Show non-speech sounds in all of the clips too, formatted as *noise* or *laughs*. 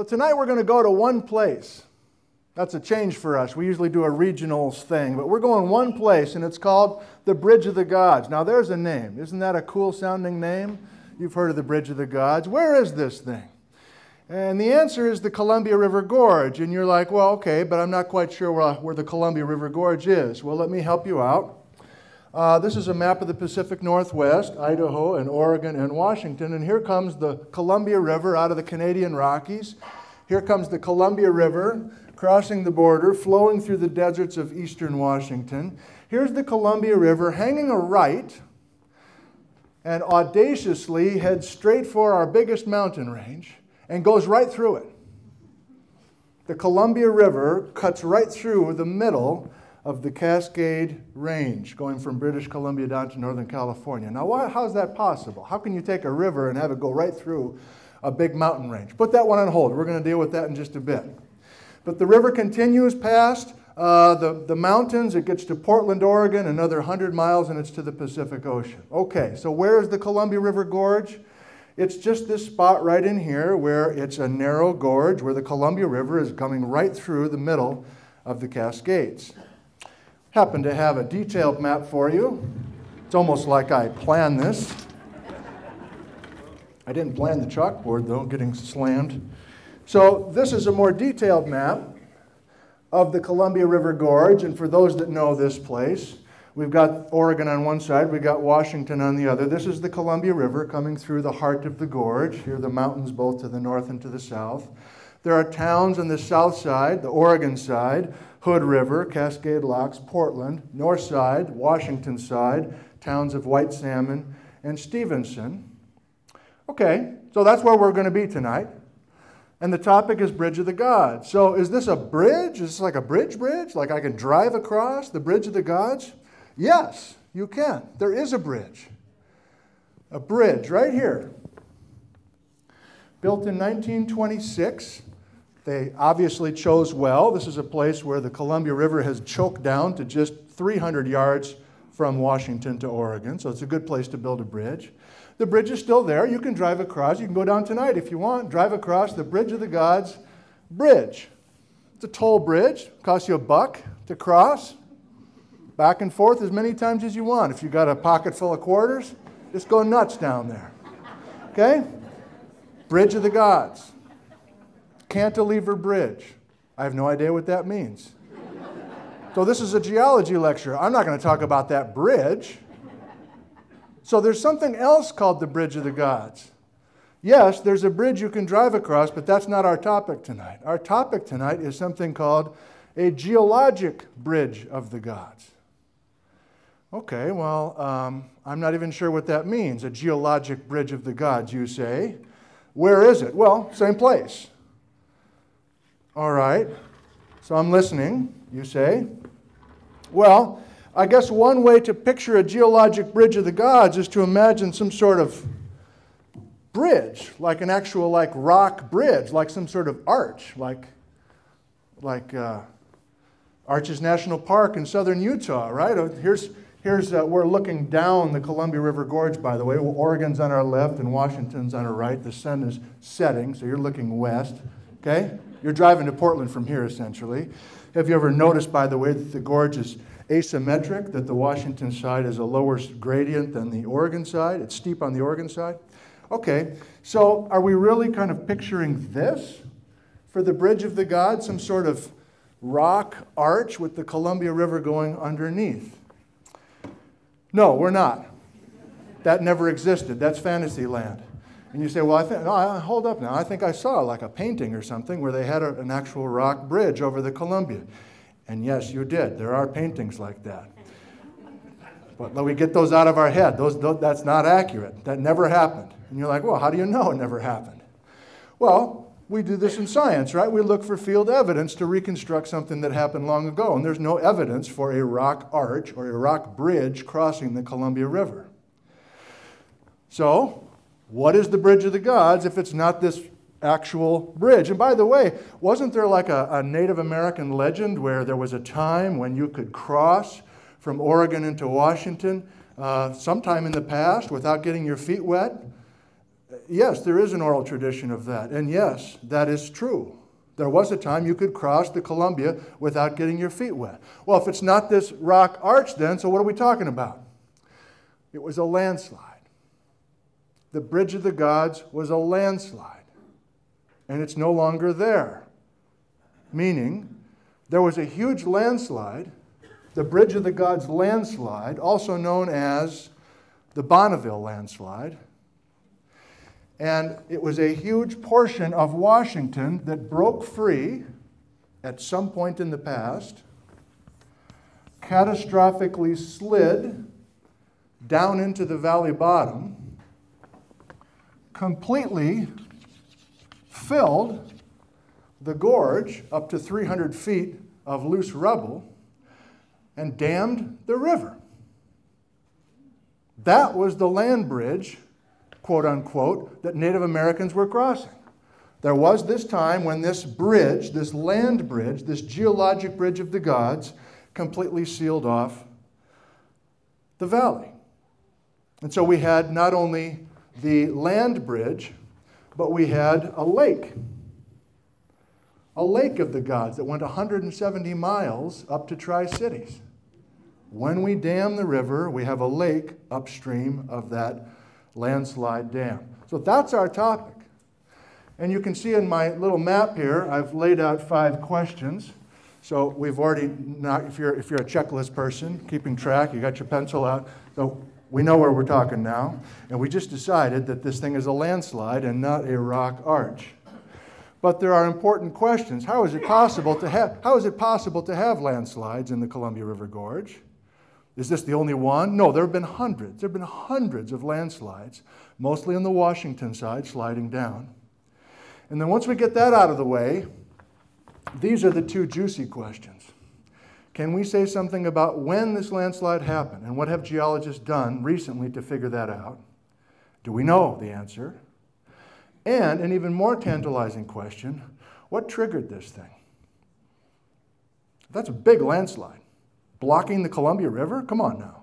So tonight we're going to go to one place. That's a change for us. We usually do a regionals thing, but we're going one place, and it's called the Bridge of the Gods. Now, there's a name. Isn't that a cool sounding name? You've heard of the Bridge of the Gods. Where is this thing? And the answer is the Columbia River Gorge. And you're like, well, okay, but I'm not quite sure where, where the Columbia River Gorge is. Well, let me help you out. Uh, this is a map of the Pacific Northwest, Idaho and Oregon and Washington. And here comes the Columbia River out of the Canadian Rockies. Here comes the Columbia River crossing the border, flowing through the deserts of eastern Washington. Here's the Columbia River hanging a right and audaciously heads straight for our biggest mountain range and goes right through it. The Columbia River cuts right through the middle of the Cascade Range, going from British Columbia down to Northern California. Now, why, how's that possible? How can you take a river and have it go right through a big mountain range? Put that one on hold. We're going to deal with that in just a bit. But the river continues past uh, the, the mountains. It gets to Portland, Oregon, another 100 miles, and it's to the Pacific Ocean. Okay, so where is the Columbia River Gorge? It's just this spot right in here where it's a narrow gorge where the Columbia River is coming right through the middle of the Cascades. Happen to have a detailed map for you. It's almost like I planned this. I didn't plan the chalkboard though, getting slammed. So this is a more detailed map of the Columbia River Gorge. And for those that know this place, we've got Oregon on one side, we've got Washington on the other. This is the Columbia River coming through the heart of the gorge. Here the mountains both to the north and to the south. There are towns on the south side, the Oregon side, Hood River, Cascade Locks, Portland, north side, Washington side, towns of White Salmon and Stevenson. Okay, so that's where we're going to be tonight. And the topic is Bridge of the Gods. So is this a bridge? Is this like a bridge bridge? Like I can drive across the Bridge of the Gods? Yes, you can. There is a bridge. A bridge right here. Built in 1926. They obviously chose well. This is a place where the Columbia River has choked down to just 300 yards from Washington to Oregon, so it's a good place to build a bridge. The bridge is still there. You can drive across. You can go down tonight if you want. Drive across the Bridge of the Gods bridge. It's a toll bridge. Costs you a buck to cross. Back and forth as many times as you want. If you got a pocket full of quarters, just go nuts down there. Okay? Bridge of the Gods. Cantilever Bridge. I have no idea what that means. So, this is a geology lecture. I'm not going to talk about that bridge. So there's something else called the Bridge of the Gods. Yes, there's a bridge you can drive across, but that's not our topic tonight. Our topic tonight is something called a geologic bridge of the gods. Okay, well, um, I'm not even sure what that means. A geologic bridge of the gods, you say. Where is it? Well, same place. All right, so I'm listening, you say. Well, I guess one way to picture a geologic bridge of the gods is to imagine some sort of bridge, like an actual like rock bridge, like some sort of arch, like like uh, Arches National Park in southern Utah, right? Uh, here's here's uh, we're looking down the Columbia River Gorge, by the way. Oregon's on our left and Washington's on our right. The sun is setting, so you're looking west. Okay, you're driving to Portland from here, essentially. Have you ever noticed, by the way, that the gorge is asymmetric, that the Washington side is a lower gradient than the Oregon side. It's steep on the Oregon side. Okay, so are we really kind of picturing this for the Bridge of the Gods, some sort of rock arch with the Columbia River going underneath? No, we're not. That never existed. That's fantasy land. And you say, well, I think, no, hold up now. I think I saw like a painting or something where they had a, an actual rock bridge over the Columbia. And yes, you did. There are paintings like that. But let we get those out of our head. Those, those, that's not accurate. That never happened. And you're like, well, how do you know it never happened? Well, we do this in science, right? We look for field evidence to reconstruct something that happened long ago. And there's no evidence for a rock arch or a rock bridge crossing the Columbia River. So, what is the Bridge of the Gods if it's not this actual bridge. And by the way, wasn't there like a, a, Native American legend where there was a time when you could cross from Oregon into Washington uh, sometime in the past without getting your feet wet? yes, there is an oral tradition of that. And yes, that is true. There was a time you could cross the Columbia without getting your feet wet. Well, if it's not this rock arch, then, so what are we talking about? It was a landslide. The Bridge of the Gods was a landslide, and it's no longer there. Meaning, there was a huge landslide, the Bridge of the Gods landslide, also known as the Bonneville landslide. And it was a huge portion of Washington that broke free at some point in the past, catastrophically slid down into the valley bottom, completely filled the gorge up to 300 feet of loose rubble and dammed the river. That was the land bridge, quote unquote, that Native Americans were crossing. There was this time when this bridge, this land bridge, this geologic bridge of the gods, completely sealed off the valley. And so we had not only the land bridge, but we had a lake. A lake of the gods that went 170 miles up to Tri Cities. When we dam the river, we have a lake upstream of that landslide dam. So that's our topic. And you can see in my little map here, I've laid out five questions. So we've already, not, if, you're, if you're a checklist person, keeping track, you got your pencil out. So we know where we're talking now. And we just decided that this thing is a landslide and not a rock arch. But there are important questions. How is it possible to have, how is it possible to have landslides in the Columbia River Gorge? Is this the only one? No, there have been hundreds. There have been hundreds of landslides, mostly on the Washington side, sliding down. And then once we get that out of the way, these are the two juicy questions. Can we say something about when this landslide happened and what have geologists done recently to figure that out? Do we know the answer? And an even more tantalizing question what triggered this thing? That's a big landslide blocking the Columbia River? Come on now.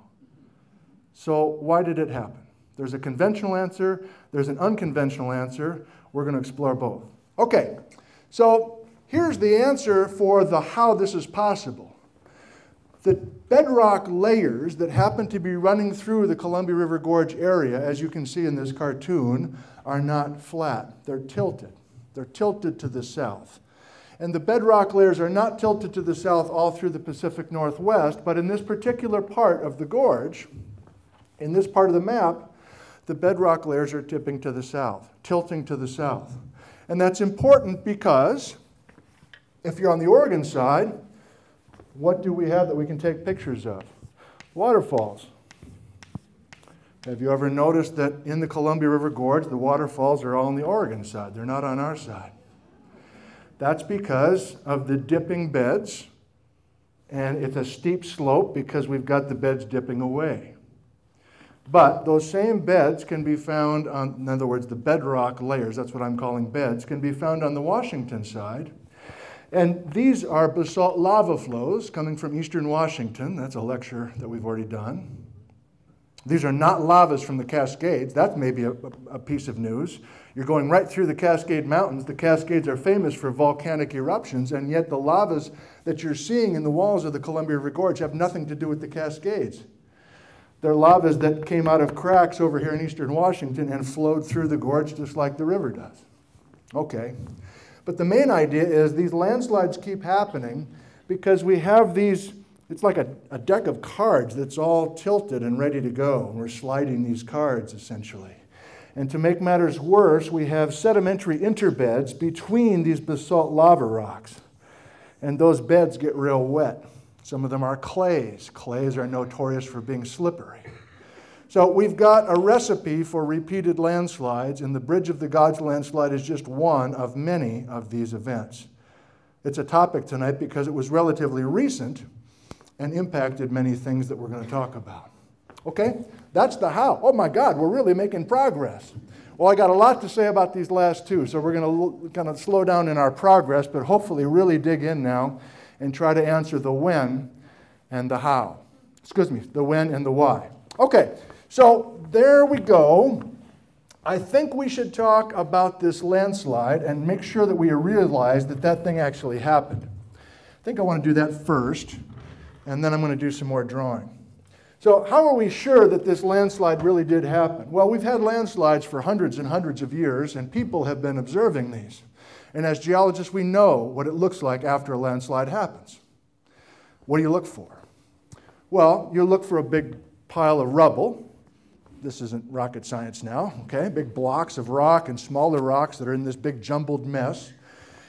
So, why did it happen? There's a conventional answer, there's an unconventional answer. We're going to explore both. Okay, so here's the answer for the how this is possible. The bedrock layers that happen to be running through the Columbia River Gorge area, as you can see in this cartoon, are not flat. They're tilted. They're tilted to the south. And the bedrock layers are not tilted to the south all through the Pacific Northwest, but in this particular part of the gorge, in this part of the map, the bedrock layers are tipping to the south, tilting to the south. And that's important because if you're on the Oregon side, what do we have that we can take pictures of? Waterfalls. Have you ever noticed that in the Columbia River Gorge, the waterfalls are all on the Oregon side? They're not on our side. That's because of the dipping beds, and it's a steep slope because we've got the beds dipping away. But those same beds can be found on, in other words, the bedrock layers, that's what I'm calling beds, can be found on the Washington side. And these are basalt lava flows coming from eastern Washington. That's a lecture that we've already done. These are not lavas from the Cascades. That may be a, a, piece of news. You're going right through the Cascade Mountains. The Cascades are famous for volcanic eruptions, and yet the lavas that you're seeing in the walls of the Columbia River Gorge have nothing to do with the Cascades. They're lavas that came out of cracks over here in eastern Washington and flowed through the gorge just like the river does. Okay. But the main idea is these landslides keep happening because we have these it's like a, a deck of cards that's all tilted and ready to go. And we're sliding these cards essentially. And to make matters worse, we have sedimentary interbeds between these basalt lava rocks. And those beds get real wet. Some of them are clays. Clays are notorious for being slippery. So we've got a recipe for repeated landslides, and the Bridge of the Gods landslide is just one of many of these events. It's a topic tonight because it was relatively recent and impacted many things that we're going to talk about. Okay? That's the how. Oh my God, we're really making progress. Well, I got a lot to say about these last two, so we're going to kind of slow down in our progress, but hopefully really dig in now and try to answer the when and the how. Excuse me, the when and the why. Okay, so there we go. I think we should talk about this landslide and make sure that we realize that that thing actually happened. I think I want to do that first, and then I'm going to do some more drawing. So, how are we sure that this landslide really did happen? Well, we've had landslides for hundreds and hundreds of years, and people have been observing these. And as geologists, we know what it looks like after a landslide happens. What do you look for? Well, you look for a big pile of rubble this isn't rocket science now, okay? Big blocks of rock and smaller rocks that are in this big jumbled mess.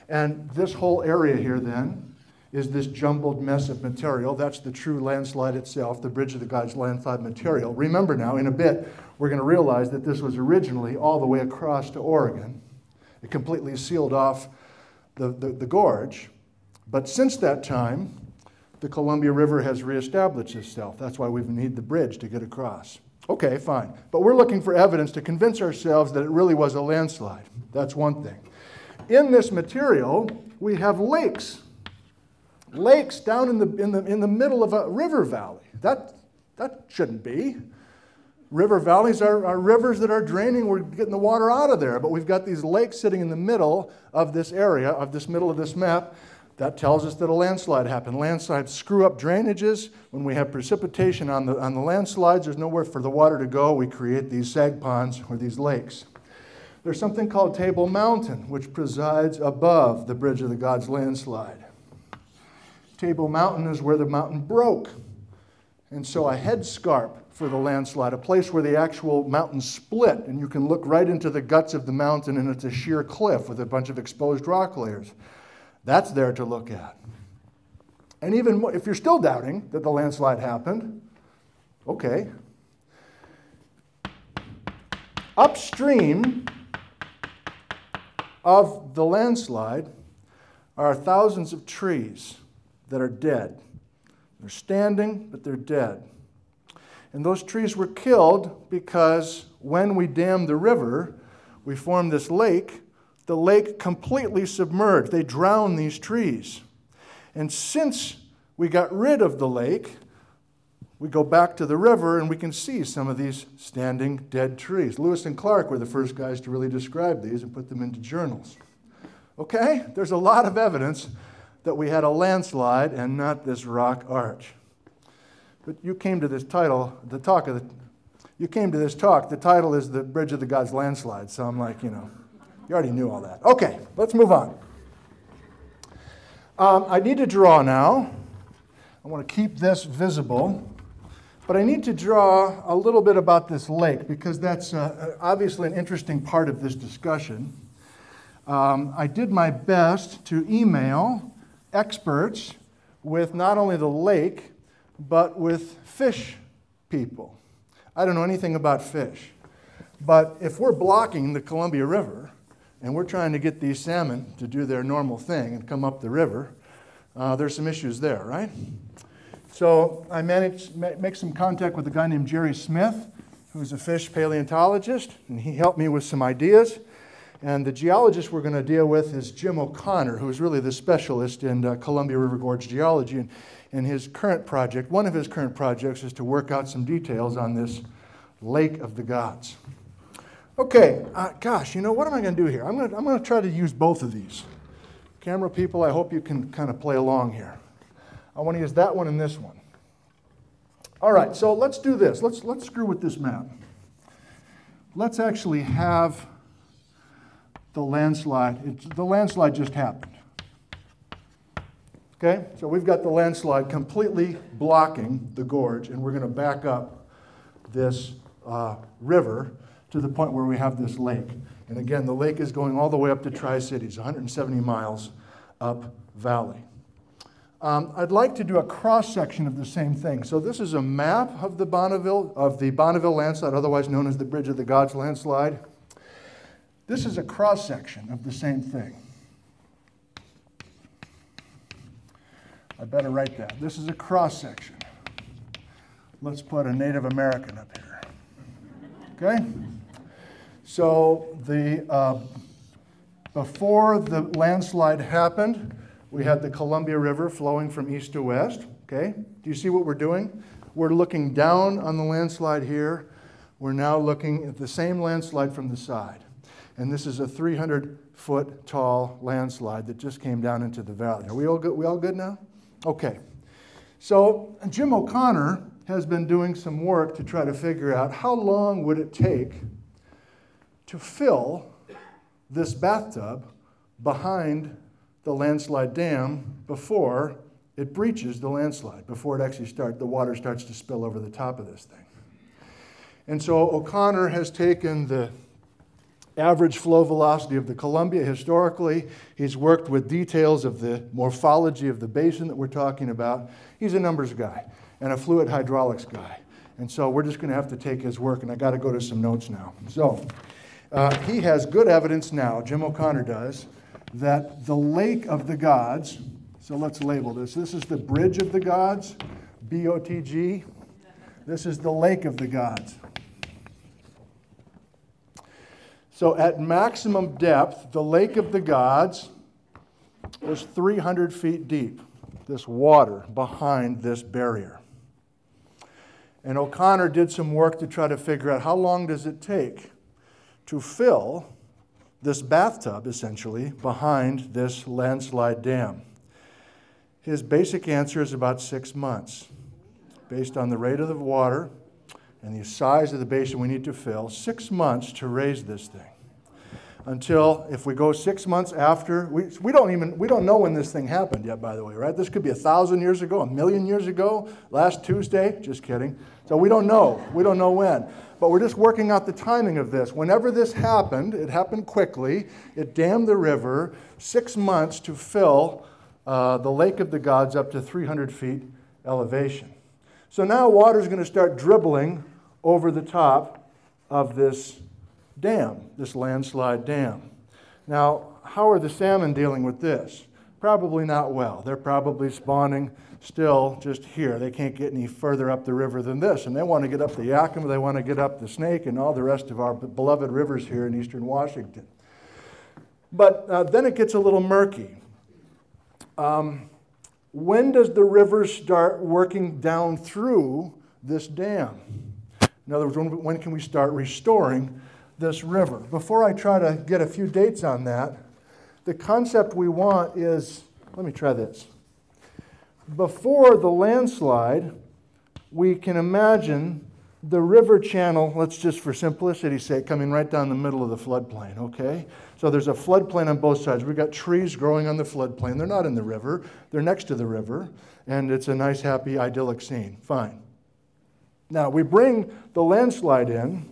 And this whole area here, then, is this jumbled mess of material. That's the true landslide itself, the Bridge of the Gods landslide material. Remember now, in a bit, we're going to realize that this was originally all the way across to Oregon. It completely sealed off the, the, the gorge. But since that time, the Columbia River has reestablished itself. That's why we need the bridge to get across. Okay, fine. But we're looking for evidence to convince ourselves that it really was a landslide. That's one thing. In this material, we have lakes. Lakes down in the, in the, in the middle of a river valley. That, that shouldn't be. River valleys are, are rivers that are draining. We're getting the water out of there. But we've got these lakes sitting in the middle of this area, of this middle of this map. That tells us that a landslide happened. Landslides screw up drainages. When we have precipitation on the, on the landslides, there's nowhere for the water to go. We create these sag ponds or these lakes. There's something called Table Mountain, which presides above the Bridge of the Gods landslide. Table Mountain is where the mountain broke. And so a headscarp for the landslide, a place where the actual mountain split, and you can look right into the guts of the mountain, and it's a sheer cliff with a bunch of exposed rock layers. That's there to look at. And even if you're still doubting that the landslide happened, okay. Upstream of the landslide are thousands of trees that are dead. They're standing, but they're dead. And those trees were killed because when we dammed the river, we formed this lake the lake completely submerged. They drowned these trees. And since we got rid of the lake, we go back to the river and we can see some of these standing dead trees. Lewis and Clark were the first guys to really describe these and put them into journals. Okay? There's a lot of evidence that we had a landslide and not this rock arch. But you came to this title, the talk of the, you came to this talk. The title is The Bridge of the Gods Landslide. So I'm like, you know, you already knew all that. Okay, let's move on. Um, I need to draw now. I want to keep this visible. But I need to draw a little bit about this lake because that's uh, obviously an interesting part of this discussion. Um, I did my best to email experts with not only the lake, but with fish people. I don't know anything about fish. But if we're blocking the Columbia River, and we're trying to get these salmon to do their normal thing and come up the river, uh, there's some issues there, right? So I managed to make some contact with a guy named Jerry Smith, who's a fish paleontologist, and he helped me with some ideas. And the geologist we're going to deal with is Jim O'Connor, who's really the specialist in uh, Columbia River Gorge geology. And, and his current project, one of his current projects, is to work out some details on this Lake of the Gods. Okay, uh, gosh, you know, what am I going to do here? I'm going to I'm to try to use both of these. Camera people, I hope you can kind of play along here. I want to use that one and this one. All right, so let's do this. Let's, let's screw with this map. Let's actually have the landslide. The landslide just happened. Okay, so we've got the landslide completely blocking the gorge, and we're going to back up this uh, river to the point where we have this lake. And again, the lake is going all the way up to Tri Cities, 170 miles up valley. Um, I'd like to do a cross section of the same thing. So this is a map of the Bonneville of the Bonneville landslide, otherwise known as the Bridge of the Gods landslide. This is a cross section of the same thing. I better write that. This is a cross section. Let's put a Native American up here. Okay? So the, uh, before the landslide happened, we had the Columbia River flowing from east to west. Okay? Do you see what we're doing? We're looking down on the landslide here. we're now looking at the same landslide from the side. And this is a 300 foot tall landslide that just came down into the valley. Are we all good, we all good now? Okay. So Jim O'Connor has been doing some work to try to figure out how long would it take to fill this bathtub behind the landslide dam before it breaches the landslide, before it actually starts, the water starts to spill over the top of this thing. And so O'Connor has taken the average flow velocity of the Columbia historically. He's worked with details of the morphology of the basin that we're talking about. He's a numbers guy and a fluid hydraulics guy. And so we're just going to have to take his work, and I got to go to some notes now. So uh, he has good evidence now, Jim O'Connor does, that the lake of the gods, so let's label this. This is the bridge of the gods, B O T G. This is the lake of the gods. So at maximum depth, the lake of the gods was 300 feet deep, this water behind this barrier. And O'Connor did some work to try to figure out how long does it take to fill this bathtub, essentially, behind this landslide dam. His basic answer is about six months, based on the rate of the water and the size of the basin we need to fill, six months to raise this thing. Until, if we go six months after, we, we don't even, we don't know when this thing happened yet, by the way, right? This could be a thousand years ago, a million years ago, last Tuesday, just kidding. So we don't know. We don't know when. But we're just working out the timing of this. Whenever this happened, it happened quickly. It dammed the river, six months to fill uh, the lake of the gods up to 300 feet elevation. So now water is going to start dribbling over the top of this dam, this landslide dam. Now, how are the salmon dealing with this? Probably not well. They're probably spawning still just here. They can't get any further up the river than this. And they want to get up the Yakima, they want to get up the Snake, and all the rest of our beloved rivers here in eastern Washington. But uh, then it gets a little murky. Um, when does the river start working down through this dam? In other words, when, when can we start restoring this river? Before I try to get a few dates on that, the concept we want is let me try this. Before the landslide, we can imagine the river channel, let's just for simplicity's sake, coming right down the middle of the floodplain, okay? So there's a floodplain on both sides. We've got trees growing on the floodplain. They're not in the river, they're next to the river, and it's a nice, happy, idyllic scene. Fine. Now, we bring the landslide in.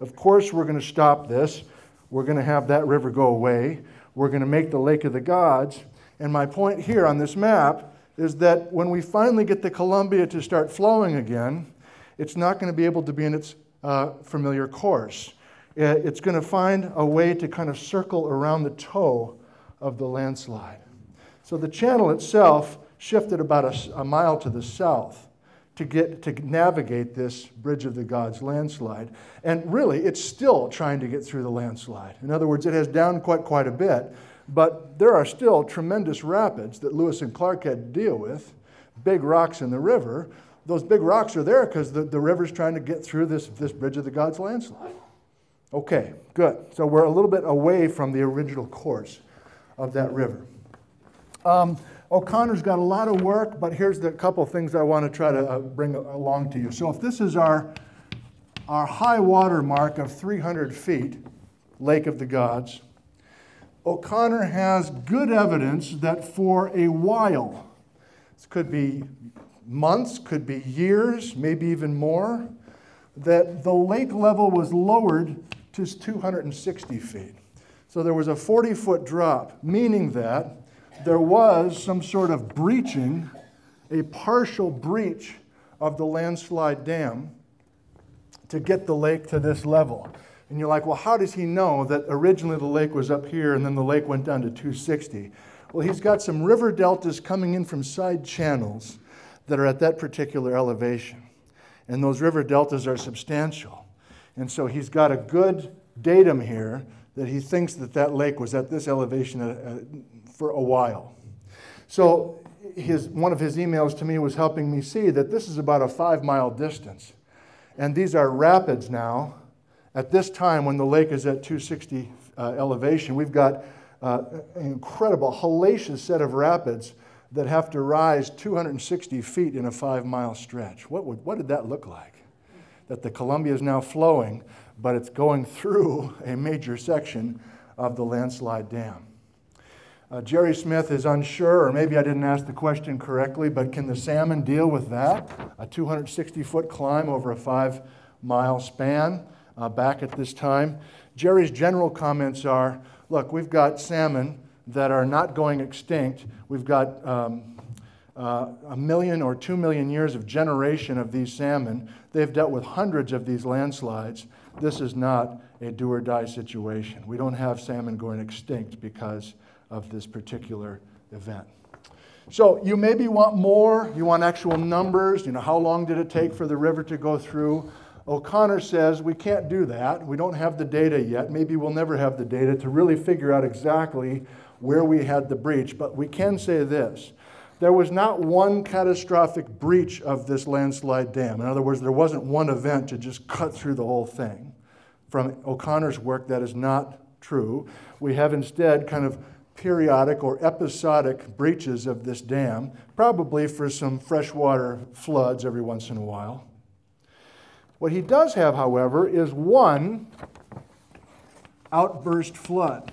Of course, we're going to stop this. We're going to have that river go away. We're going to make the Lake of the Gods. And my point here on this map is that when we finally get the Columbia to start flowing again, it's not going to be able to be in its uh, familiar course. It's going to find a way to kind of circle around the toe of the landslide. So the channel itself shifted about a, a mile to the south to get to navigate this bridge of the gods landslide and really it's still trying to get through the landslide in other words it has down quite quite a bit but there are still tremendous rapids that lewis and clark had to deal with big rocks in the river those big rocks are there because the, the river's trying to get through this, this bridge of the God's landslide. Okay, good. So we're a little bit away from the original course of that river. Um, O'Connor's got a lot of work, but here's the couple things I want to try to uh, bring along to you. So if this is our, our high water mark of 300 feet, Lake of the Gods, O'Connor has good evidence that for a while, this could be months, could be years, maybe even more, that the lake level was lowered to 260 feet. So there was a 40 foot drop, meaning that there was some sort of breaching, a partial breach of the landslide dam to get the lake to this level. And you're like, well, how does he know that originally the lake was up here and then the lake went down to 260? Well, he's got some river deltas coming in from side channels that are at that particular elevation. And those river deltas are substantial. And so he's got a good datum here that he thinks that that lake was at this elevation for a while. So his, one of his emails to me was helping me see that this is about a five mile distance. And these are rapids now. At this time, when the lake is at 260 uh, elevation, we've got uh, an incredible, hellacious set of rapids that have to rise 260 feet in a five mile stretch. What, would, what did that look like? That the Columbia is now flowing, but it's going through a major section of the landslide dam. Uh, Jerry Smith is unsure, or maybe I didn't ask the question correctly, but can the salmon deal with that? A 260 foot climb over a five mile span uh, back at this time. Jerry's general comments are look, we've got salmon that are not going extinct. We've got um, uh, a million or two million years of generation of these salmon. They've dealt with hundreds of these landslides. This is not a do or die situation. We don't have salmon going extinct because of this particular event. So you maybe want more, you want actual numbers, you know, how long did it take for the river to go through? O'Connor says we can't do that. We don't have the data yet. Maybe we'll never have the data to really figure out exactly where we had the breach, but we can say this. There was not one catastrophic breach of this landslide dam. In other words, there wasn't one event to just cut through the whole thing. From O'Connor's work, that is not true. We have instead kind of periodic or episodic breaches of this dam, probably for some freshwater floods every once in a while. What he does have, however, is one outburst flood.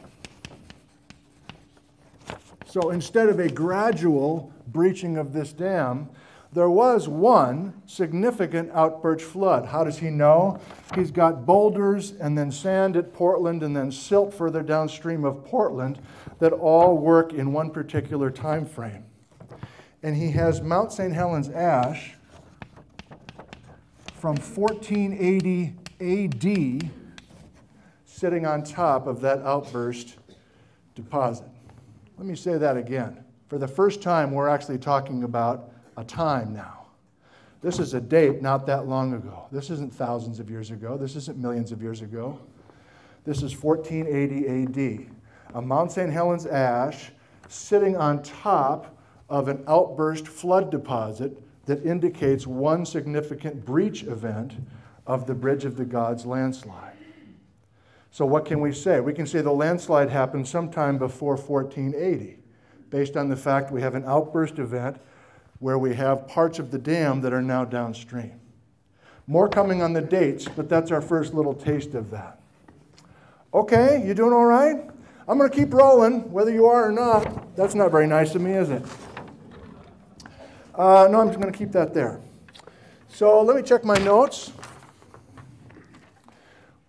So instead of a gradual breaching of this dam, there was one significant outburst flood. How does he know? He's got boulders and then sand at Portland and then silt further downstream of Portland that all work in one particular time frame. And he has Mount St. Helens ash from 1480 AD sitting on top of that outburst deposit. Let me say that again. For the first time, we're actually talking about a time now. This is a date not that long ago. This isn't thousands of years ago. This isn't millions of years ago. This is 1480 AD. A Mount St. Helens ash sitting on top of an outburst flood deposit that indicates one significant breach event of the Bridge of the Gods landslide. So, what can we say? We can say the landslide happened sometime before 1480, based on the fact we have an outburst event where we have parts of the dam that are now downstream. More coming on the dates, but that's our first little taste of that. Okay, you doing all right? I'm going to keep rolling, whether you are or not. That's not very nice of me, is it? Uh, no, I'm just going to keep that there. So let me check my notes.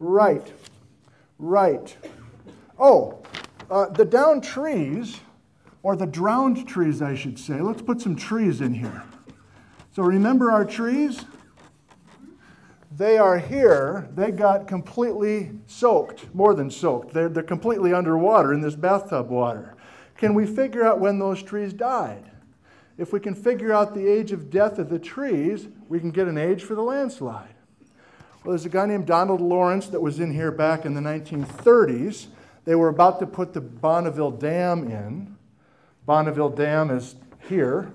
Right. Right. Oh, uh, the down trees, or the drowned trees, I should say. Let's put some trees in here. So remember our trees? They are here. They got completely soaked, more than soaked. They're, they're completely underwater in this bathtub water. Can we figure out when those trees died? If we can figure out the age of death of the trees, we can get an age for the landslide. Well, there's a guy named Donald Lawrence that was in here back in the 1930s. They were about to put the Bonneville Dam in. Bonneville Dam is here.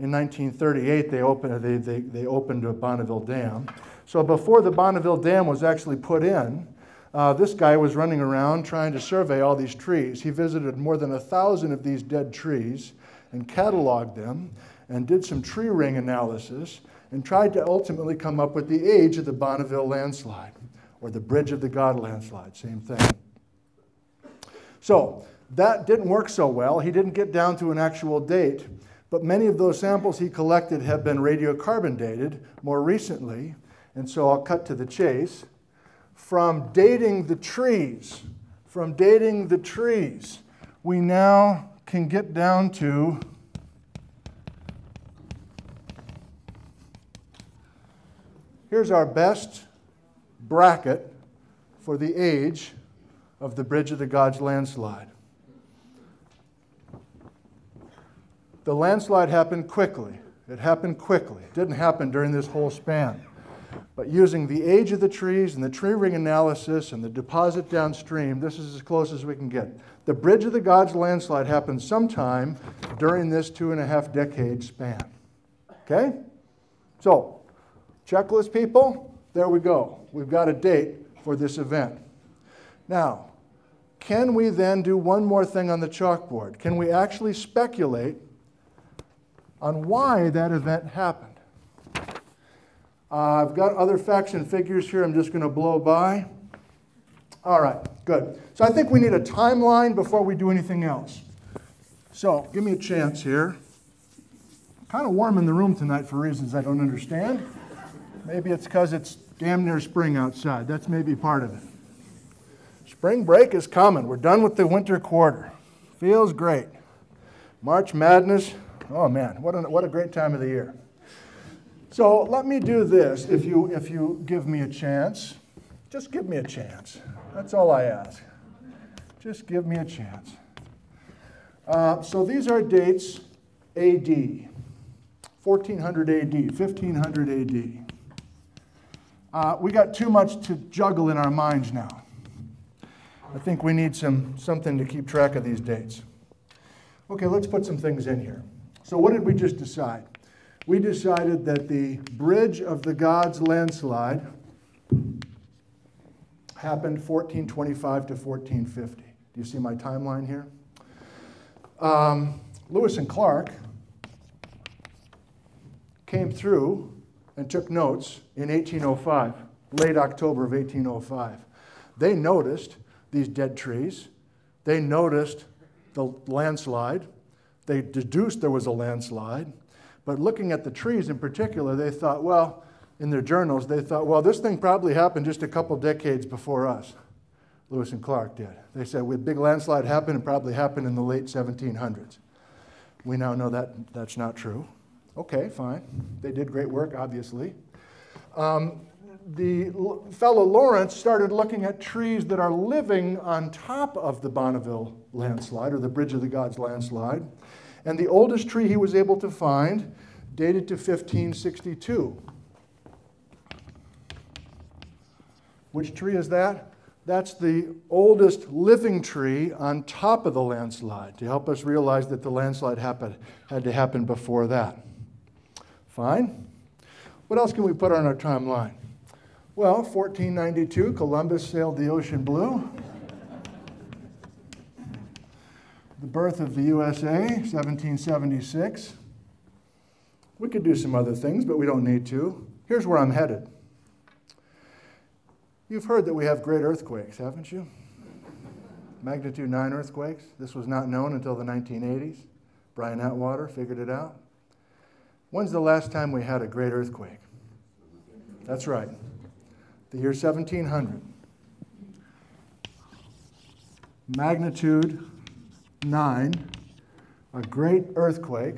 In 1938, they opened, they, they, they opened a Bonneville Dam. So before the Bonneville Dam was actually put in, uh, this guy was running around trying to survey all these trees. He visited more than a thousand of these dead trees and cataloged them and did some tree ring analysis and tried to ultimately come up with the age of the Bonneville landslide or the Bridge of the God landslide, same thing. So that didn't work so well. He didn't get down to an actual date, but many of those samples he collected have been radiocarbon dated more recently, and so I'll cut to the chase. From dating the trees, from dating the trees, we now can get down to Here's our best bracket for the age of the Bridge of the Gods landslide. The landslide happened quickly. It happened quickly. It didn't happen during this whole span. But using the age of the trees and the tree ring analysis and the deposit downstream, this is as close as we can get. The Bridge of the Gods landslide happened sometime during this two and a half decade span. Okay? So, Checklist people, there we go. We've got a date for this event. Now, can we then do one more thing on the chalkboard? Can we actually speculate on why that event happened? Uh, I've got other facts and figures here I'm just going to blow by. All right, good. So I think we need a timeline before we do anything else. So give me a chance here. Kind of warm in the room tonight for reasons I don't understand. Maybe it's because it's damn near spring outside. That's maybe part of it. Spring break is coming. We're done with the winter quarter. Feels great. March Madness. Oh man, what a, what a great time of the year. So let me do this if you, if you give me a chance. Just give me a chance. That's all I ask. Just give me a chance. Uh, so these are dates AD 1400 AD, 1500 AD. Uh, we got too much to juggle in our minds now. I think we need some, something to keep track of these dates. Okay, let's put some things in here. So, what did we just decide? We decided that the Bridge of the Gods landslide happened 1425 to 1450. Do you see my timeline here? Um, Lewis and Clark came through and took notes in 1805, late October of 1805. They noticed these dead trees. They noticed the landslide. They deduced there was a landslide. But looking at the trees in particular, they thought, well, in their journals, they thought, well, this thing probably happened just a couple decades before us. Lewis and Clark did. They said, with big landslide happened, it probably happened in the late 1700s. We now know that that's not true. Okay, fine. They did great work, obviously. Um, the fellow Lawrence started looking at trees that are living on top of the Bonneville landslide or the Bridge of the Gods landslide. And the oldest tree he was able to find dated to 1562. Which tree is that? That's the oldest living tree on top of the landslide to help us realize that the landslide happened, had to happen before that. Fine. What else can we put on our timeline? Well, 1492, Columbus sailed the ocean blue. The birth of the USA, 1776. We could do some other things, but we don't need to. Here's where I'm headed. You've heard that we have great earthquakes, haven't you? Magnitude 9 earthquakes. This was not known until the 1980s. Brian Atwater figured it out. When's the last time we had a great earthquake? That's right, the year 1700. Magnitude 9, a great earthquake.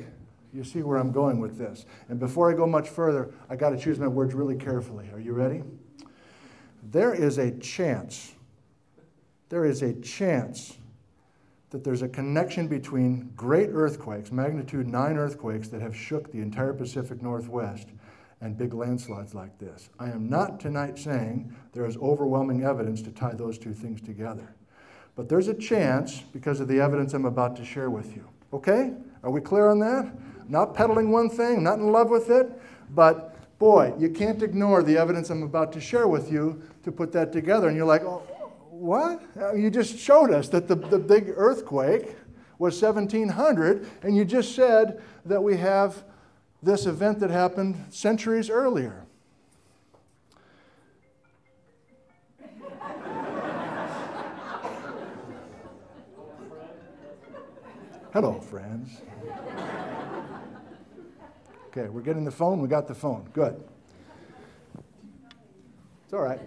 You see where I'm going with this. And before I go much further, I got to choose my words really carefully. Are you ready? There is a chance, there is a chance that there's a connection between great earthquakes, magnitude 9 earthquakes that have shook the entire Pacific Northwest, and big landslides like this. I am not tonight saying there is overwhelming evidence to tie those two things together. But there's a chance because of the evidence I'm about to share with you. Okay? Are we clear on that? Not peddling one thing, not in love with it, but boy, you can't ignore the evidence I'm about to share with you to put that together. And you're like, oh, what? Uh, you just showed us that the, the big earthquake was 1700, and you just said that we have this event that happened centuries earlier. Hello, friends. Okay, we're getting the phone. We got the phone. Good. It's all right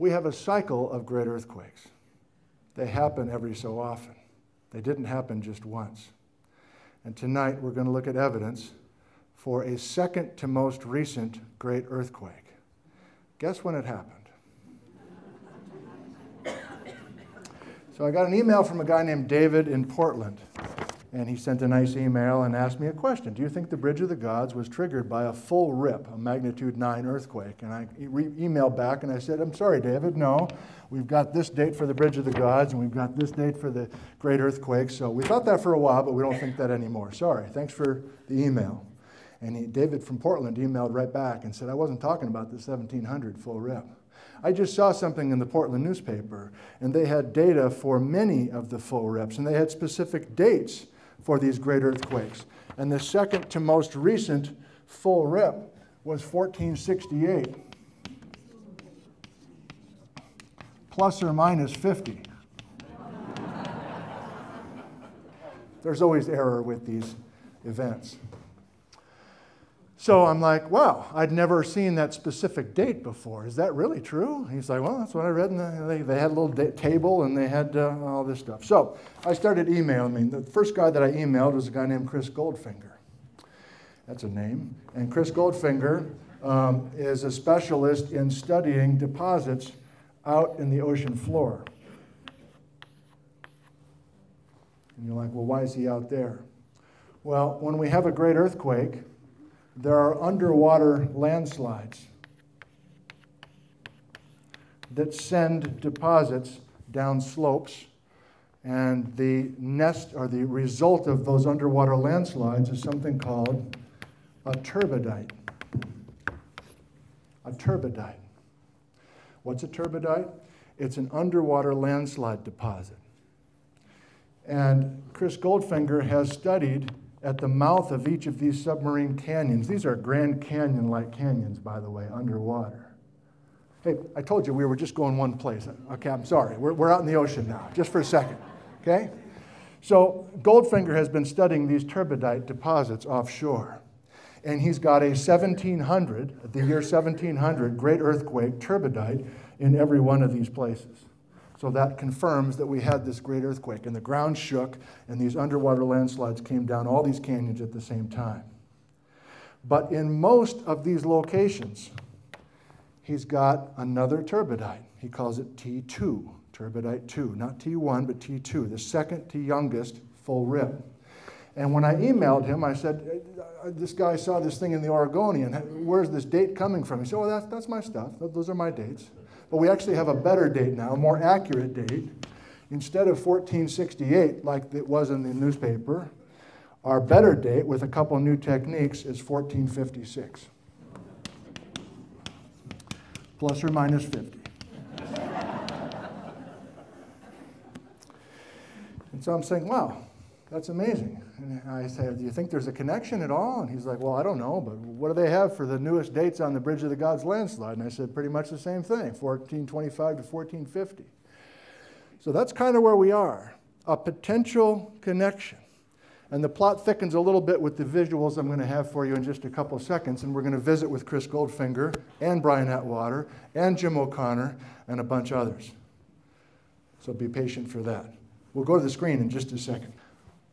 we have a cycle of great earthquakes. They happen every so often. They didn't happen just once. And tonight we're going to look at evidence for a second to most recent great earthquake. Guess when it happened? So I got an email from a guy named David in Portland. And he sent a nice email and asked me a question. Do you think the Bridge of the Gods was triggered by a full rip, a magnitude 9 earthquake? And I re- emailed back and I said, I'm sorry, David, no. We've got this date for the Bridge of the Gods and we've got this date for the great earthquake. So we thought that for a while, but we don't think that anymore. Sorry. Thanks for the email. And he, David from Portland emailed right back and said, I wasn't talking about the 1700 full rip. I just saw something in the Portland newspaper, and they had data for many of the full rips, and they had specific dates for these great earthquakes. And the second to most recent full rip was 1468, plus or minus 50. There's always error with these events. So I'm like, wow, I'd never seen that specific date before. Is that really true? He's like, well, that's what I read. The, they, they had a little table and they had uh, all this stuff. So I started emailing. The first guy that I emailed was a guy named Chris Goldfinger. That's a name. And Chris Goldfinger um, is a specialist in studying deposits out in the ocean floor. And you're like, well, why is he out there? Well, when we have a great earthquake, there are underwater landslides that send deposits down slopes. And the nest or the result of those underwater landslides is something called a turbidite. A turbidite. What's a turbidite? It's an underwater landslide deposit. And Chris Goldfinger has studied at the mouth of each of these submarine canyons. These are Grand Canyon like canyons, by the way, underwater. Hey, I told you we were just going one place. Okay, I'm sorry. We're, we're out in the ocean now, just for a second. Okay? So, Goldfinger has been studying these turbidite deposits offshore. And he's got a 1700, the year 1700, great earthquake turbidite in every one of these places. So that confirms that we had this great earthquake, and the ground shook, and these underwater landslides came down all these canyons at the same time. But in most of these locations, he's got another turbidite. He calls it T2, turbidite 2, not T1, but T2, the second to youngest full rip. And when I emailed him, I said, uh, This guy saw this thing in the Oregonian. Where's this date coming from? He said, Well, that's, that's my stuff. Those are my dates. But we actually have a better date now, a more accurate date. Instead of 1468, like it was in the newspaper, our better date with a couple new techniques is 1456. Plus or minus 50. and so I'm saying, wow, that's amazing. And I said, Do you think there's a connection at all? And he's like, Well, I don't know, but what do they have for the newest dates on the Bridge of the Gods landslide? And I said, Pretty much the same thing 1425 to 1450. So that's kind of where we are a potential connection. And the plot thickens a little bit with the visuals I'm going to have for you in just a couple seconds. And we're going to visit with Chris Goldfinger and Brian Atwater and Jim O'Connor and a bunch others. So be patient for that. We'll go to the screen in just a second.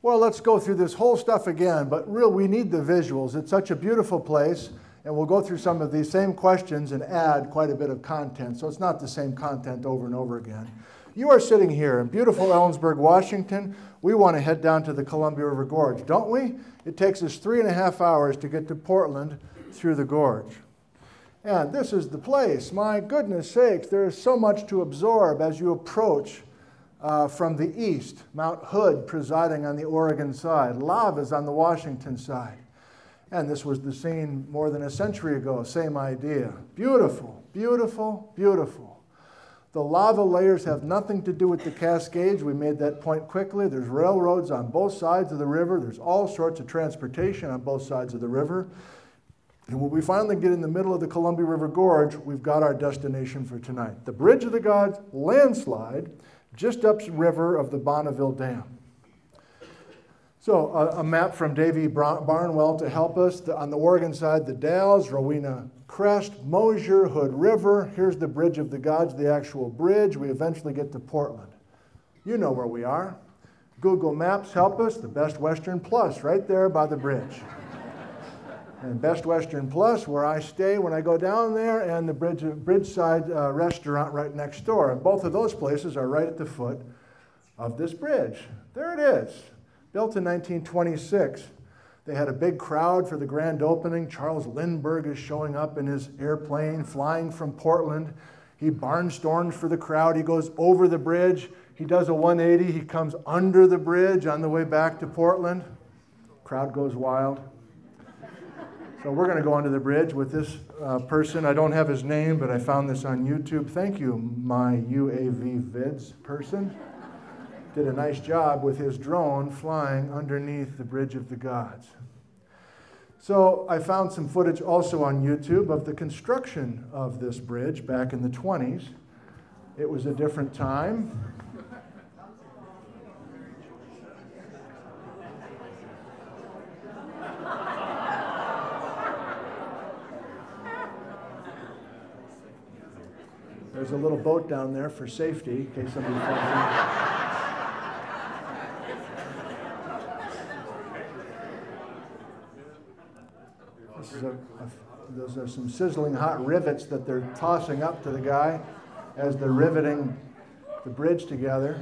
Well, let's go through this whole stuff again, but real, we need the visuals. It's such a beautiful place, and we'll go through some of these same questions and add quite a bit of content, so it's not the same content over and over again. You are sitting here in beautiful Ellensburg, Washington. We want to head down to the Columbia River Gorge, don't we? It takes us three and a half hours to get to Portland through the gorge. And this is the place. My goodness sakes, there is so much to absorb as you approach uh, from the east, Mount Hood presiding on the Oregon side, Lavas on the Washington side. And this was the scene more than a century ago, same idea. Beautiful, beautiful, beautiful. The lava layers have nothing to do with the Cascades. We made that point quickly. There's railroads on both sides of the river. There's all sorts of transportation on both sides of the river. And when we finally get in the middle of the Columbia River Gorge, we've got our destination for tonight. The Bridge of the Gods landslide just upriver of the Bonneville Dam. So a, a map from Davy Barnwell to help us. The, on the Oregon side, the Dalles, Rowena Crest, Mosier, Hood River. Here's the Bridge of the Gods, the actual bridge. We eventually get to Portland. You know where we are. Google Maps help us. The Best Western Plus right there by the bridge and Best Western Plus, where I stay when I go down there, and the Bridge, Bridgeside uh, restaurant right next door. And both of those places are right at the foot of this bridge. There it is, built in 1926. They had a big crowd for the grand opening. Charles Lindbergh is showing up in his airplane, flying from Portland. He barnstorms for the crowd. He goes over the bridge. He does a 180. He comes under the bridge on the way back to Portland. Crowd goes wild. So we're going to go onto the bridge with this uh, person. I don't have his name, but I found this on YouTube. Thank you, my UAV vids person. Did a nice job with his drone flying underneath the Bridge of the Gods. So I found some footage also on YouTube of the construction of this bridge back in the 20s. It was a different time. There's a little boat down there for safety in case somebody falls in. A, a, those are some sizzling hot rivets that they're tossing up to the guy as they're riveting the bridge together.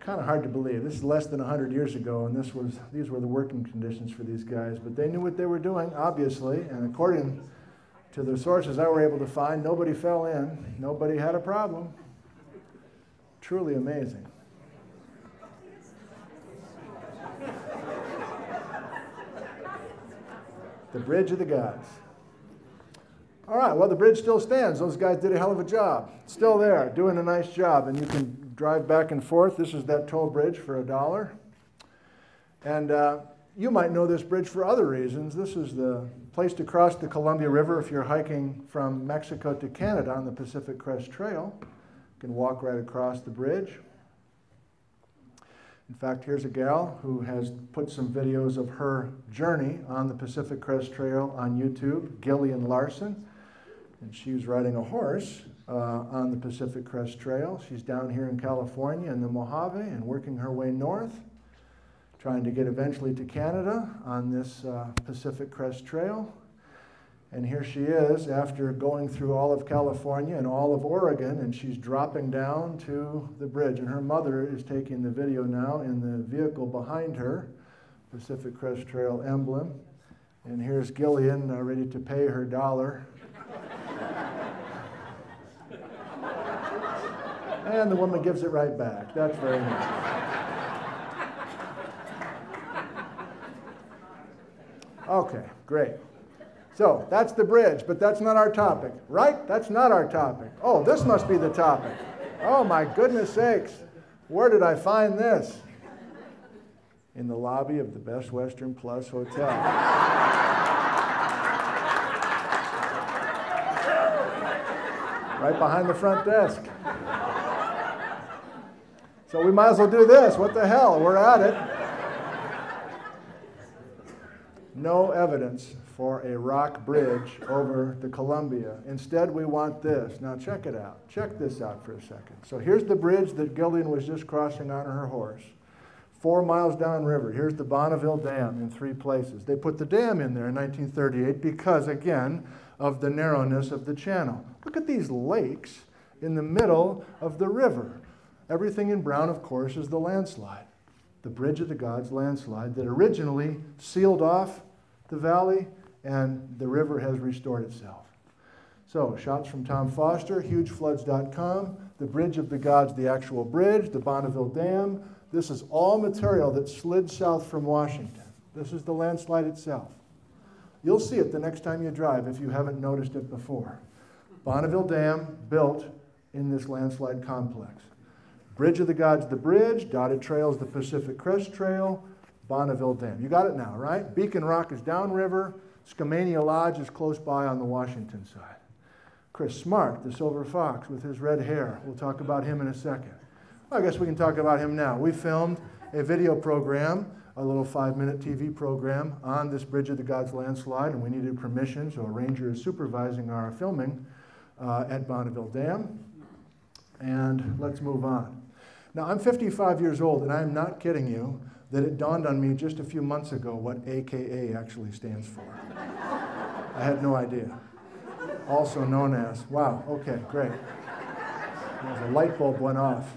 Kind of hard to believe. This is less than 100 years ago, and this was, these were the working conditions for these guys. But they knew what they were doing, obviously, and according to the sources I were able to find, nobody fell in, nobody had a problem. Truly amazing. the Bridge of the Gods. All right, well, the bridge still stands. Those guys did a hell of a job. Still there, doing a nice job. And you can drive back and forth. This is that toll bridge for a dollar. And uh, you might know this bridge for other reasons. This is the place to cross the Columbia River if you're hiking from Mexico to Canada on the Pacific Crest Trail. You can walk right across the bridge. In fact, here's a gal who has put some videos of her journey on the Pacific Crest Trail on YouTube, Gillian Larson. And she's riding a horse uh, on the Pacific Crest Trail. She's down here in California in the Mojave and working her way north, trying to get eventually to Canada on this uh, Pacific Crest Trail. And here she is after going through all of California and all of Oregon, and she's dropping down to the bridge. And her mother is taking the video now in the vehicle behind her, Pacific Crest Trail emblem. And here's Gillian uh, ready to pay her dollar. *laughs* and the woman gives it right back. That's very nice. Okay, great. So that's the bridge, but that's not our topic, right? That's not our topic. Oh, this must be the topic. Oh, my goodness sakes. Where did I find this? In the lobby of the Best Western Plus Hotel. right behind the front desk. So we might as well do this. What the hell? We're at it. No evidence for a rock bridge over the Columbia. Instead, we want this. Now, check it out. Check this out for a second. So, here's the bridge that Gillian was just crossing on her horse. Four miles downriver, here's the Bonneville Dam in three places. They put the dam in there in 1938 because, again, of the narrowness of the channel. Look at these lakes in the middle of the river. Everything in brown, of course, is the landslide, the Bridge of the Gods landslide that originally sealed off the valley and the river has restored itself. So, shots from Tom Foster, hugefloods.com, the Bridge of the Gods, the actual bridge, the Bonneville Dam. This is all material that slid south from Washington. This is the landslide itself. You'll see it the next time you drive if you haven't noticed it before. Bonneville Dam built in this landslide complex. Bridge of the Gods, the bridge, dotted trails, the Pacific Crest Trail, Bonneville Dam. You got it now, right? Beacon Rock is downriver. Skamania Lodge is close by on the Washington side. Chris Smart, the silver fox with his red hair. We'll talk about him in a second. Well, I guess we can talk about him now. We filmed a video program, a little five minute TV program on this Bridge of the Gods landslide, and we needed permission, so a ranger is supervising our filming uh, at Bonneville Dam. And let's move on. Now, I'm 55 years old, and I'm not kidding you that it dawned on me just a few months ago what AKA actually stands for. I had no idea. Also known as, wow, okay, great. The light bulb went off.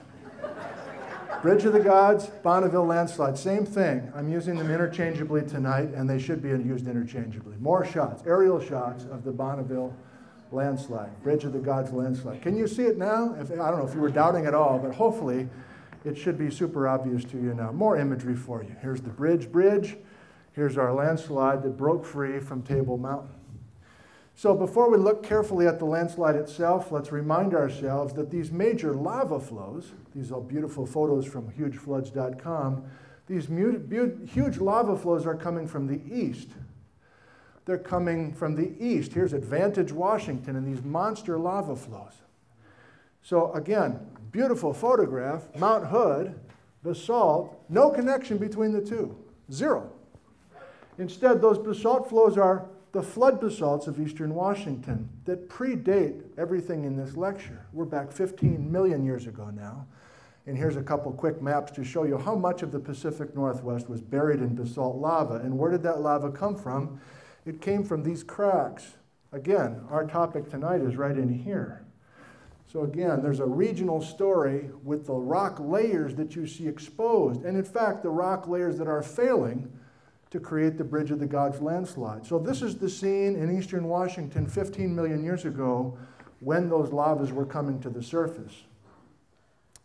Bridge of the Gods, Bonneville landslide, same thing. I'm using them interchangeably tonight, and they should be used interchangeably. More shots, aerial shots of the Bonneville landslide, Bridge of the Gods landslide. Can you see it now? If, I don't know if you were doubting at all, but hopefully it should be super obvious to you now. More imagery for you. Here's the bridge, bridge. Here's our landslide that broke free from Table Mountain. So before we look carefully at the landslide itself, let's remind ourselves that these major lava flows, these are beautiful photos from hugefloods.com, these huge lava flows are coming from the east. They're coming from the east. Here's Advantage, Washington, and these monster lava flows. So again, beautiful photograph, Mount Hood, basalt, no connection between the two, zero. Instead, those basalt flows are the flood basalts of eastern Washington that predate everything in this lecture. We're back 15 million years ago now. And here's a couple quick maps to show you how much of the Pacific Northwest was buried in basalt lava. And where did that lava come from? It came from these cracks. Again, our topic tonight is right in here. So again, there's a regional story with the rock layers that you see exposed. And in fact, the rock layers that are failing to create the Bridge of the Gods landslide. So this is the scene in eastern Washington 15 million years ago when those lavas were coming to the surface.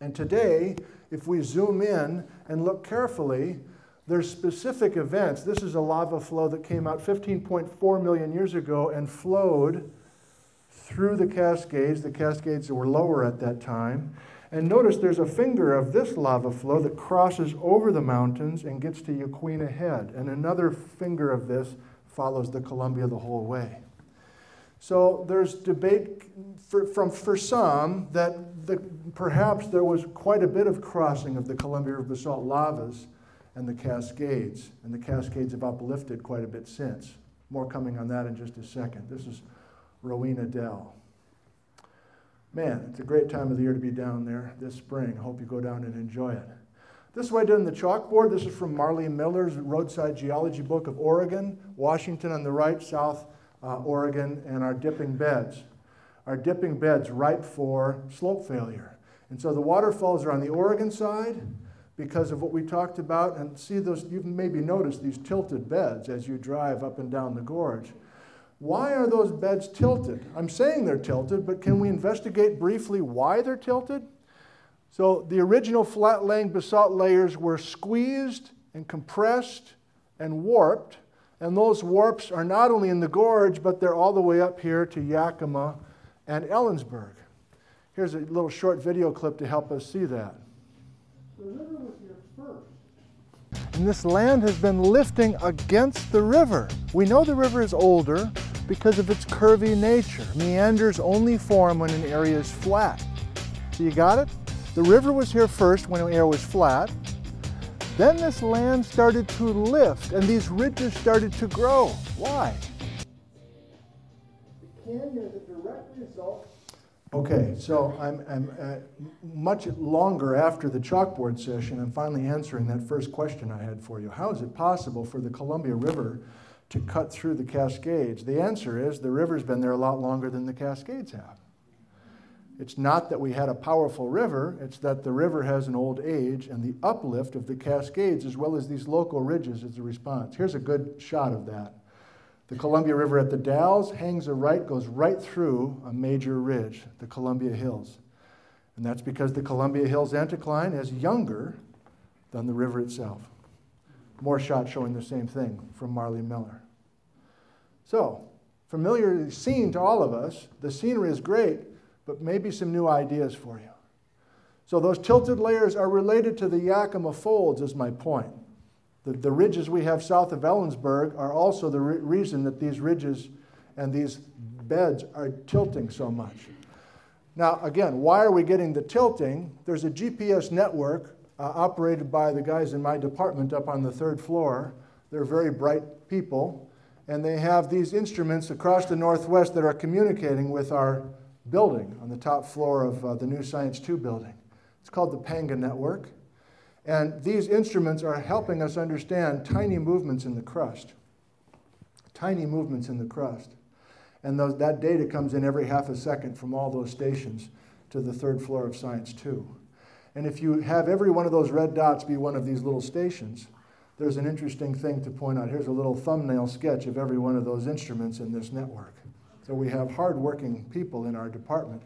And today, if we zoom in and look carefully, there's specific events. This is a lava flow that came out 15.4 million years ago and flowed through the Cascades, the Cascades were lower at that time. And notice there's a finger of this lava flow that crosses over the mountains and gets to Yaquina Head. And another finger of this follows the Columbia the whole way. So there's debate for, from, for some that the, perhaps there was quite a bit of crossing of the Columbia River basalt lavas and the Cascades. And the Cascades have uplifted quite a bit since. More coming on that in just a second. This is Rowena Dell. Man, it's a great time of the year to be down there this spring. I hope you go down and enjoy it. This is what I did in the chalkboard. This is from Marli Miller's Roadside Geology Book of Oregon, Washington on the right, South uh, Oregon, and our dipping beds. Our dipping beds ripe for slope failure. And so the waterfalls are on the Oregon side because of what we talked about. And see those, you've maybe noticed these tilted beds as you drive up and down the gorge. Why are those beds tilted? I'm saying they're tilted, but can we investigate briefly why they're tilted? So the original flat laying basalt layers were squeezed and compressed and warped. And those warps are not only in the gorge, but they're all the way up here to Yakima and Ellensburg. Here's a little short video clip to help us see that. The river was here first. And this land has been lifting against the river. We know the river is older, because of its curvy nature. Meanders only form when an area is flat. So you got it? The river was here first when the area was flat. Then this land started to lift and these ridges started to grow. Why? The canyon is a direct result. Okay, so I'm, I'm uh, much longer after the chalkboard session, I'm finally answering that first question I had for you. How is it possible for the Columbia River to cut through the Cascades? The answer is the river's been there a lot longer than the Cascades have. It's not that we had a powerful river, it's that the river has an old age, and the uplift of the Cascades, as well as these local ridges, is the response. Here's a good shot of that. The Columbia River at the Dalles hangs a right, goes right through a major ridge, the Columbia Hills. And that's because the Columbia Hills anticline is younger than the river itself. More shots showing the same thing from Marli Miller. So, familiar scene to all of us. The scenery is great, but maybe some new ideas for you. So those tilted layers are related to the Yakima folds is my point. The, the ridges we have south of Ellensburg are also the re reason that these ridges and these beds are tilting so much. Now, again, why are we getting the tilting? There's a GPS network uh, operated by the guys in my department up on the third floor. They're very bright people, and they have these instruments across the Northwest that are communicating with our building on the top floor of uh, the new Science 2 building. It's called the PANGA Network. And these instruments are helping us understand tiny movements in the crust. Tiny movements in the crust. And those, that data comes in every half a second from all those stations to the third floor of Science 2. And if you have every one of those red dots be one of these little stations, there's an interesting thing to point out. Here's a little thumbnail sketch of every one of those instruments in this network. So we have hardworking people in our department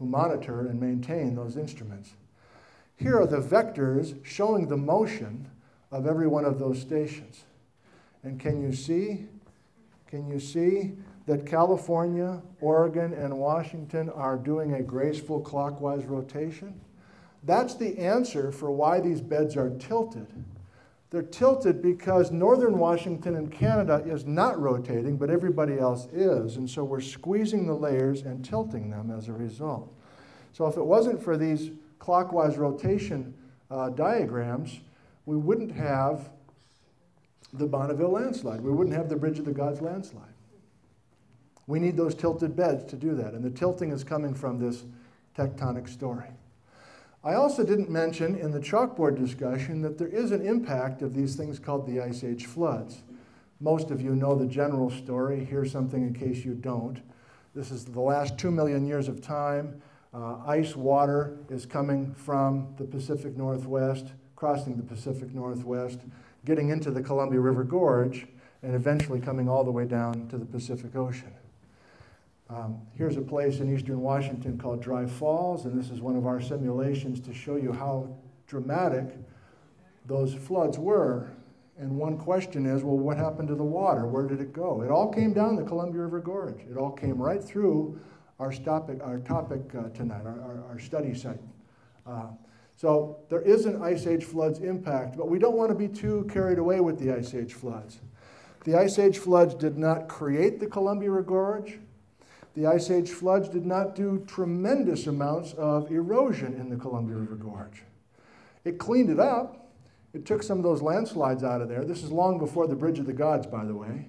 who monitor and maintain those instruments. Here are the vectors showing the motion of every one of those stations. And can you see? Can you see that California, Oregon, and Washington are doing a graceful clockwise rotation? That's the answer for why these beds are tilted. They're tilted because northern Washington and Canada is not rotating, but everybody else is. And so we're squeezing the layers and tilting them as a result. So if it wasn't for these clockwise rotation uh, diagrams, we wouldn't have the Bonneville landslide. We wouldn't have the Bridge of the Gods landslide. We need those tilted beds to do that. And the tilting is coming from this tectonic story. I also didn't mention in the chalkboard discussion that there is an impact of these things called the Ice Age floods. Most of you know the general story. Here's something in case you don't. This is the last two million years of time. Uh, ice water is coming from the Pacific Northwest, crossing the Pacific Northwest, getting into the Columbia River Gorge, and eventually coming all the way down to the Pacific Ocean. Um, here's a place in eastern Washington called Dry Falls, and this is one of our simulations to show you how dramatic those floods were. And one question is, well, what happened to the water? Where did it go? It all came down the Columbia River Gorge. It all came right through our topic, our topic uh, tonight, our, our, our, study site. Uh, so there is an Ice Age floods impact, but we don't want to be too carried away with the Ice Age floods. The Ice Age floods did not create the Columbia River Gorge. The Ice Age floods did not do tremendous amounts of erosion in the Columbia River Gorge. It cleaned it up. It took some of those landslides out of there. This is long before the Bridge of the Gods, by the way.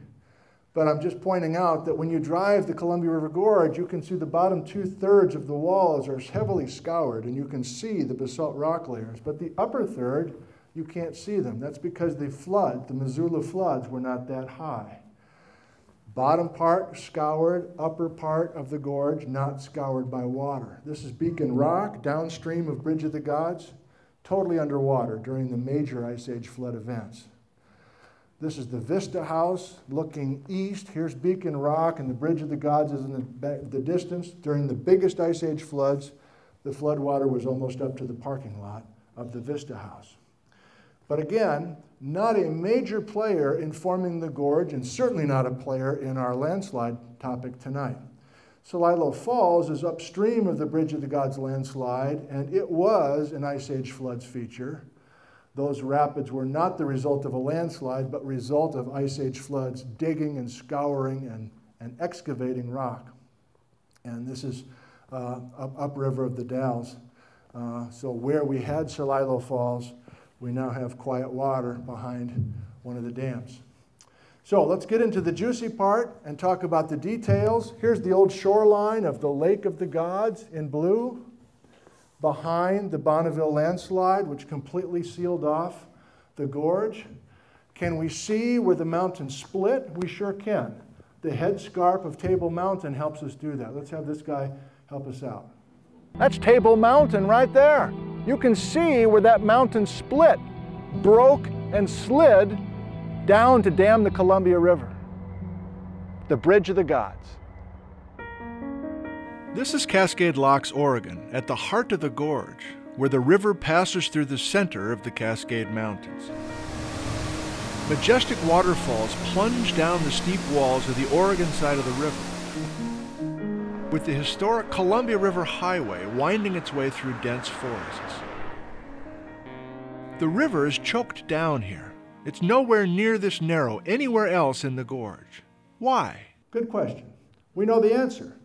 But I'm just pointing out that when you drive the Columbia River Gorge, you can see the bottom two thirds of the walls are heavily scoured, and you can see the basalt rock layers. But the upper third, you can't see them. That's because the flood, the Missoula floods, were not that high. Bottom part scoured, upper part of the gorge not scoured by water. This is Beacon Rock, downstream of Bridge of the Gods, totally underwater during the major Ice Age flood events. This is the Vista House looking east. Here's Beacon Rock, and the Bridge of the Gods is in the, the distance. During the biggest Ice Age floods, the floodwater was almost up to the parking lot of the Vista House. But again, not a major player in forming the gorge, and certainly not a player in our landslide topic tonight. Celilo Falls is upstream of the Bridge of the Gods landslide, and it was an Ice Age floods feature. Those rapids were not the result of a landslide, but result of ice age floods digging and scouring and, and excavating rock. And this is uh, up, upriver of the Dalles. Uh, so where we had Celilo Falls, we now have quiet water behind one of the dams. So let's get into the juicy part and talk about the details. Here's the old shoreline of the Lake of the Gods in blue behind the Bonneville landslide, which completely sealed off the gorge. Can we see where the mountain split? We sure can. The headscarp of Table Mountain helps us do that. Let's have this guy help us out. That's Table Mountain right there. You can see where that mountain split, broke, and slid down to dam the Columbia River. The Bridge of the Gods. This is Cascade Locks, Oregon, at the heart of the gorge, where the river passes through the center of the Cascade Mountains. Majestic waterfalls plunge down the steep walls of the Oregon side of the river, with the historic Columbia River Highway winding its way through dense forests. The river is choked down here. It's nowhere near this narrow anywhere else in the gorge. Why? Good question. We know the answer.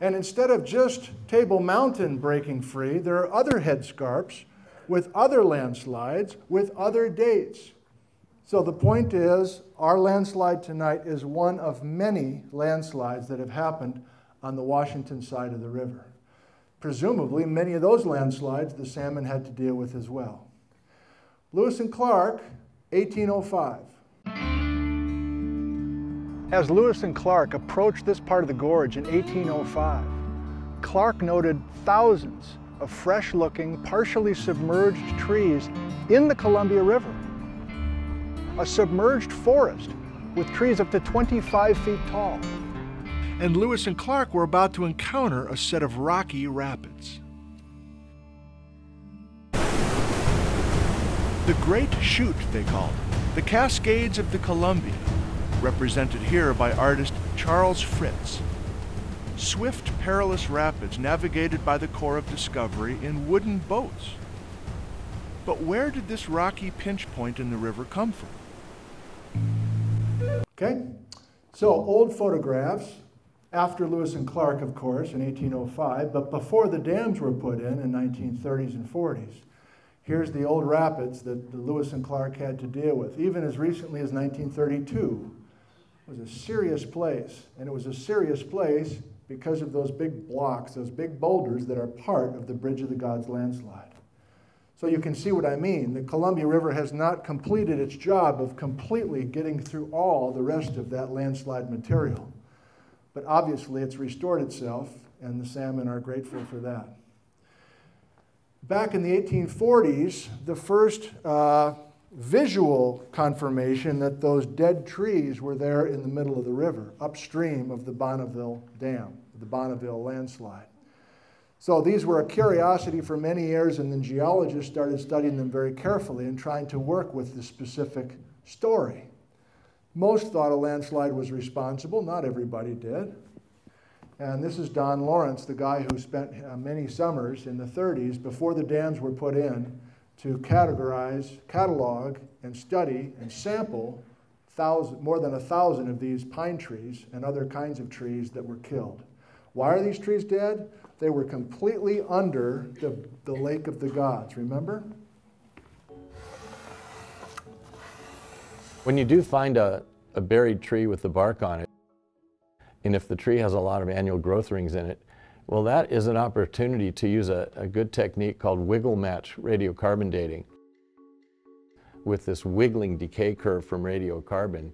And instead of just Table Mountain breaking free, there are other headscarps with other landslides with other dates. So the point is, our landslide tonight is one of many landslides that have happened on the Washington side of the river. Presumably, many of those landslides the salmon had to deal with as well. Lewis and Clark, 1805. As Lewis and Clark approached this part of the gorge in 1805, Clark noted thousands of fresh-looking, partially submerged trees in the Columbia River. A submerged forest with trees up to 25 feet tall. And Lewis and Clark were about to encounter a set of rocky rapids. The Great Chute, they called it The Cascades of the Columbia, represented here by artist Charles Fritz. Swift, perilous rapids navigated by the Corps of Discovery in wooden boats. But where did this rocky pinch point in the river come from? Okay, so old photographs after Lewis and Clark, of course, in 1805, but before the dams were put in in 1930s and 40s. Here's the old rapids that Lewis and Clark had to deal with, even as recently as 1932. It was a serious place, and it was a serious place because of those big blocks, those big boulders that are part of the Bridge of the Gods landslide. So you can see what I mean. The Columbia River has not completed its job of completely getting through all the rest of that landslide material. But obviously, it's restored itself, and the salmon are grateful for that. Back in the 1840s, the first uh, visual confirmation that those dead trees were there in the middle of the river, upstream of the Bonneville Dam, the Bonneville landslide. So these were a curiosity for many years, and then geologists started studying them very carefully and trying to work with the specific story. Most thought a landslide was responsible, not everybody did. And this is Don Lawrence, the guy who spent uh, many summers in the 30s before the dams were put in to categorize, catalog, and study and sample thousand, more than a thousand of these pine trees and other kinds of trees that were killed. Why are these trees dead? They were completely under the, the lake of the gods, remember? When you do find a, a buried tree with the bark on it, and if the tree has a lot of annual growth rings in it, well, that is an opportunity to use a, a good technique called wiggle match radiocarbon dating with this wiggling decay curve from radiocarbon.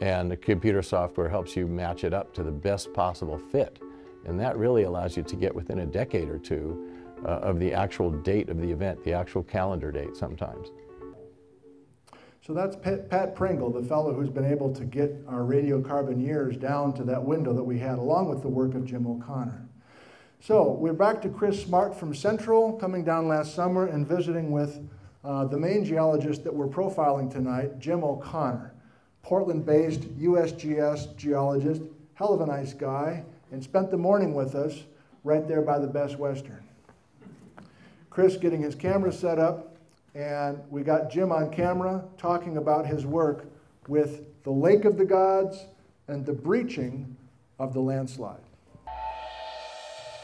And the computer software helps you match it up to the best possible fit. And that really allows you to get within a decade or two uh, of the actual date of the event, the actual calendar date sometimes. So that's Pat Pringle, the fellow who's been able to get our radiocarbon years down to that window that we had, along with the work of Jim O'Connor. So we're back to Chris Smart from Central, coming down last summer and visiting with uh, the main geologist that we're profiling tonight, Jim O'Connor, Portland-based USGS geologist, hell of a nice guy, and spent the morning with us right there by the Best Western. Chris getting his camera set up, and we got Jim on camera talking about his work with the Lake of the Gods and the breaching of the landslide.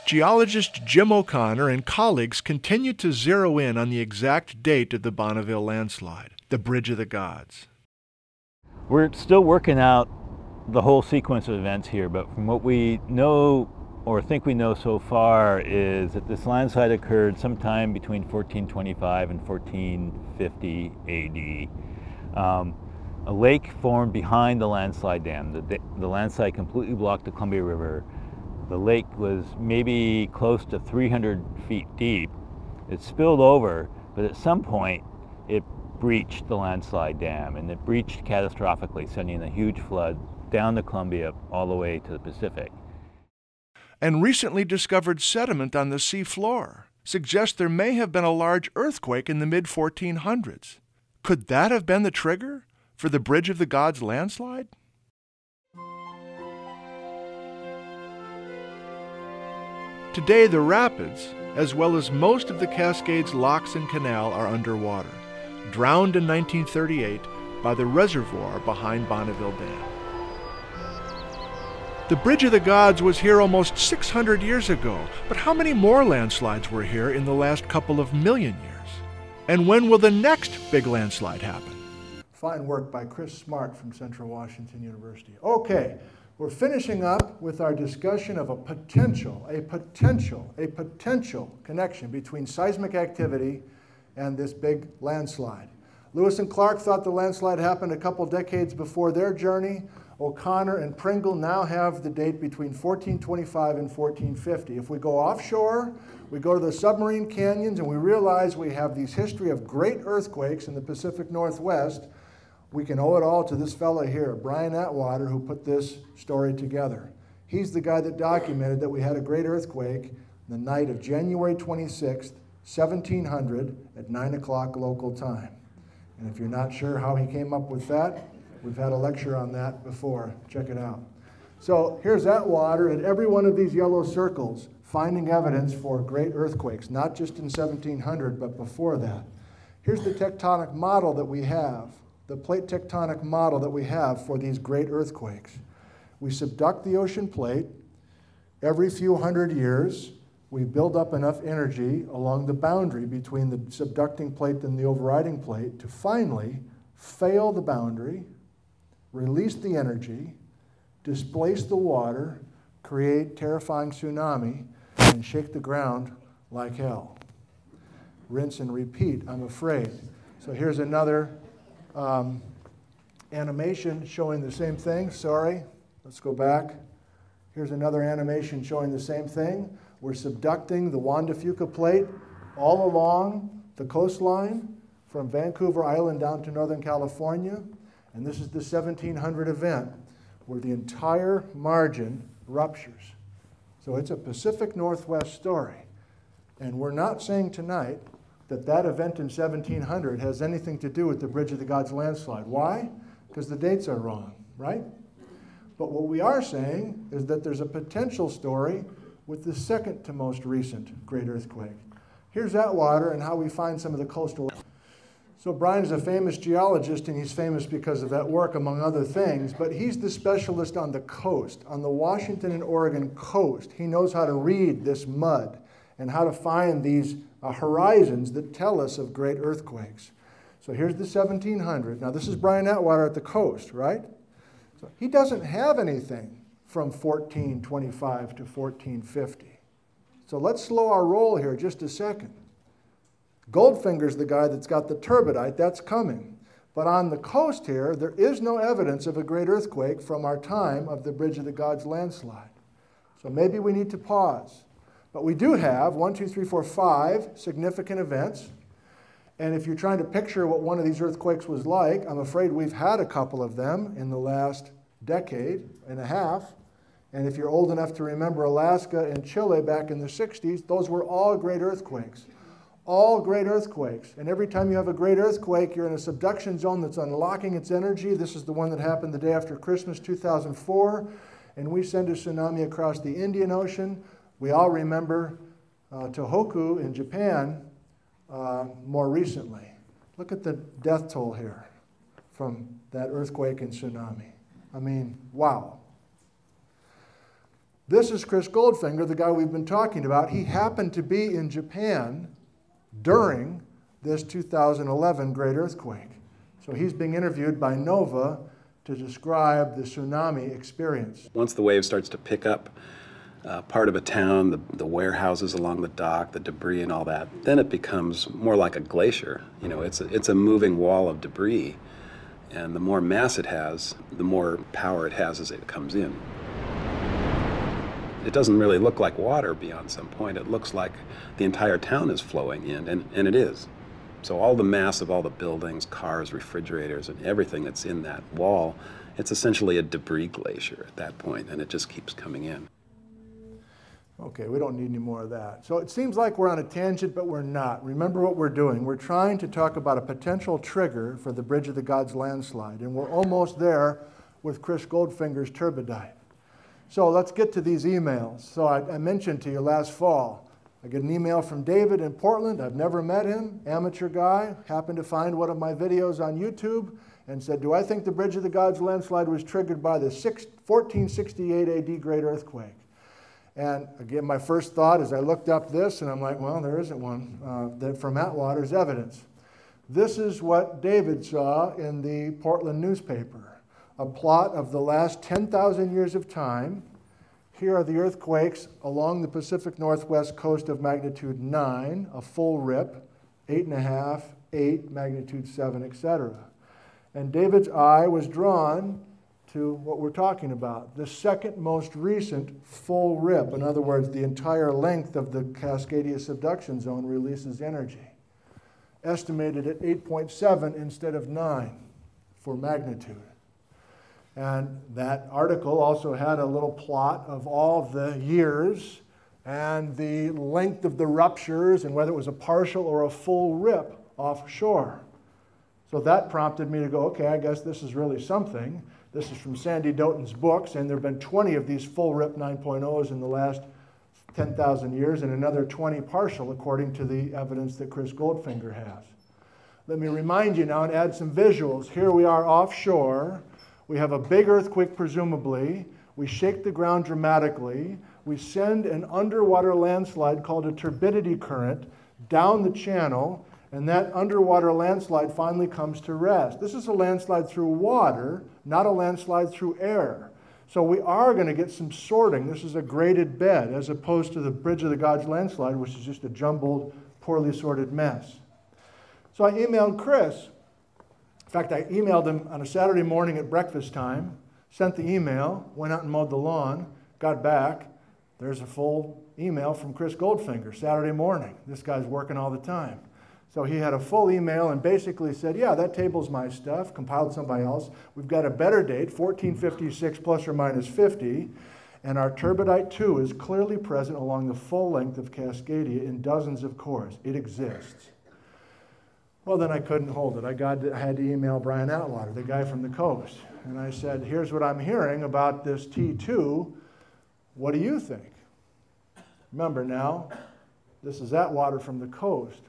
Geologist Jim O'Connor and colleagues continue to zero in on the exact date of the Bonneville landslide, the Bridge of the Gods. We're still working out the whole sequence of events here, but from what we know or think we know so far is that this landslide occurred sometime between 1425 and 1450 AD. Um, a lake formed behind the landslide dam. The, the landslide completely blocked the Columbia River. The lake was maybe close to 300 feet deep. It spilled over, but at some point it breached the landslide dam and it breached catastrophically, sending a huge flood down the Columbia all the way to the Pacific. And recently discovered sediment on the sea floor suggests there may have been a large earthquake in the mid 1400s. Could that have been the trigger for the Bridge of the Gods landslide? Today, the rapids, as well as most of the Cascades locks and canal, are underwater, drowned in 1938 by the reservoir behind Bonneville Dam. The Bridge of the Gods was here almost 600 years ago, but how many more landslides were here in the last couple of million years? And when will the next big landslide happen? Fine work by Chris Smart from Central Washington University. Okay, we're finishing up with our discussion of a potential, a potential, a potential connection between seismic activity and this big landslide. Lewis and Clark thought the landslide happened a couple decades before their journey. O'Connor and Pringle now have the date between 1425 and 1450. If we go offshore, we go to the submarine canyons, and we realize we have these history of great earthquakes in the Pacific Northwest, we can owe it all to this fellow here, Brian Atwater, who put this story together. He's the guy that documented that we had a great earthquake the night of January 26th, 1700 at 9 o'clock local time. And if you're not sure how he came up with that, we've had a lecture on that before. Check it out. So here's Atwater at every one of these yellow circles, finding evidence for great earthquakes, not just in 1700, but before that. Here's the tectonic model that we have, the plate tectonic model that we have for these great earthquakes. We subduct the ocean plate every few hundred years. We build up enough energy along the boundary between the subducting plate and the overriding plate to finally fail the boundary, release the energy, displace the water, create terrifying tsunami, and shake the ground like hell. Rinse and repeat, I'm afraid. So here's another um, animation showing the same thing. Sorry, let's go back. Here's another animation showing the same thing. We're subducting the Juan de Fuca plate all along the coastline from Vancouver Island down to Northern California. And this is the 1700 event where the entire margin ruptures. So it's a Pacific Northwest story. And we're not saying tonight that that event in 1700 has anything to do with the Bridge of the Gods landslide. Why? Because the dates are wrong, right? But what we are saying is that there's a potential story with the second to most recent great earthquake. Here's Atwater and how we find some of the coastal so Brian is a famous geologist, and he's famous because of that work, among other things, but he's the specialist on the coast, on the Washington and Oregon coast. He knows how to read this mud and how to find these uh, horizons that tell us of great earthquakes. So here's the 1700. Now this is Brian Atwater at the coast, right? So he doesn't have anything from 1425 to 1450. So let's slow our roll here just a second. Goldfinger's the guy that's got the turbidite, that's coming. But on the coast here, there is no evidence of a great earthquake from our time of the Bridge of the Gods landslide. So maybe we need to pause. But we do have one, two, three, four, five significant events. And if you're trying to picture what one of these earthquakes was like, I'm afraid we've had a couple of them in the last decade and a half. And if you're old enough to remember Alaska and Chile back in the 60s, those were all great earthquakes all great earthquakes. And every time you have a great earthquake, you're in a subduction zone that's unlocking its energy. This is the one that happened the day after Christmas 2004. And we send a tsunami across the Indian Ocean. We all remember uh, Tohoku in Japan uh, more recently. Look at the death toll here from that earthquake and tsunami. I mean, wow. This is Chris Goldfinger, the guy we've been talking about. He happened to be in Japan during this 2011 great earthquake. So he's being interviewed by NOVA to describe the tsunami experience. Once the wave starts to pick up uh, part of a town, the, the warehouses along the dock, the debris and all that, then it becomes more like a glacier. You know, it's a, it's a moving wall of debris. And the more mass it has, the more power it has as it comes in it doesn't really look like water beyond some point. It looks like the entire town is flowing in, and, and it is. So all the mass of all the buildings, cars, refrigerators, and everything that's in that wall, it's essentially a debris glacier at that point, and it just keeps coming in. Okay, we don't need any more of that. So it seems like we're on a tangent, but we're not. Remember what we're doing. We're trying to talk about a potential trigger for the Bridge of the Gods landslide, and we're almost there with Chris Goldfinger's turbidite. So let's get to these emails. So I, I, mentioned to you last fall, I get an email from David in Portland. I've never met him, amateur guy, happened to find one of my videos on YouTube and said, Do I think the Bridge of the Gods landslide was triggered by the 1468 AD Great Earthquake? And again, my first thought is I looked up this and I'm like, well, there isn't one uh, that from Atwater's evidence. This is what David saw in the Portland newspaper a plot of the last 10,000 years of time. Here are the earthquakes along the Pacific Northwest coast of magnitude 9, a full rip, 8.5, 8, magnitude 7, etc. And David's eye was drawn to what we're talking about, the second most recent full rip. In other words, the entire length of the Cascadia subduction zone releases energy. Estimated at 8.7 instead of 9 for magnitude. And that article also had a little plot of all the years and the length of the ruptures and whether it was a partial or a full rip offshore. So that prompted me to go, okay, I guess this is really something. This is from Sandi Doughton's books, and there have been 20 of these full RIP 9.0s in the last 10,000 years, and another 20 partial, according to the evidence that Chris Goldfinger has. Let me remind you now and add some visuals. Here we are offshore. We have a big earthquake, presumably. We shake the ground dramatically. We send an underwater landslide called a turbidity current down the channel, and that underwater landslide finally comes to rest. This is a landslide through water, not a landslide through air. So we are going to get some sorting. This is a graded bed as opposed to the Bridge of the Gods landslide, which is just a jumbled, poorly sorted mess. So I emailed Chris. In fact, I emailed him on a Saturday morning at breakfast time, sent the email, went out and mowed the lawn, got back. There's a full email from Chris Goldfinger, Saturday morning. This guy's working all the time. So he had a full email and basically said, Yeah, that table's my stuff, compiled somebody else. We've got a better date, 1456 plus or minus 50, and our turbidite 2 is clearly present along the full length of Cascadia in dozens of cores. It exists. Well, then I couldn't hold it. I, got I had to email Brian Atwater, the guy from the coast. And I said, Here's what I'm hearing about this T2. What do you think? Remember now, this is Atwater from the coast.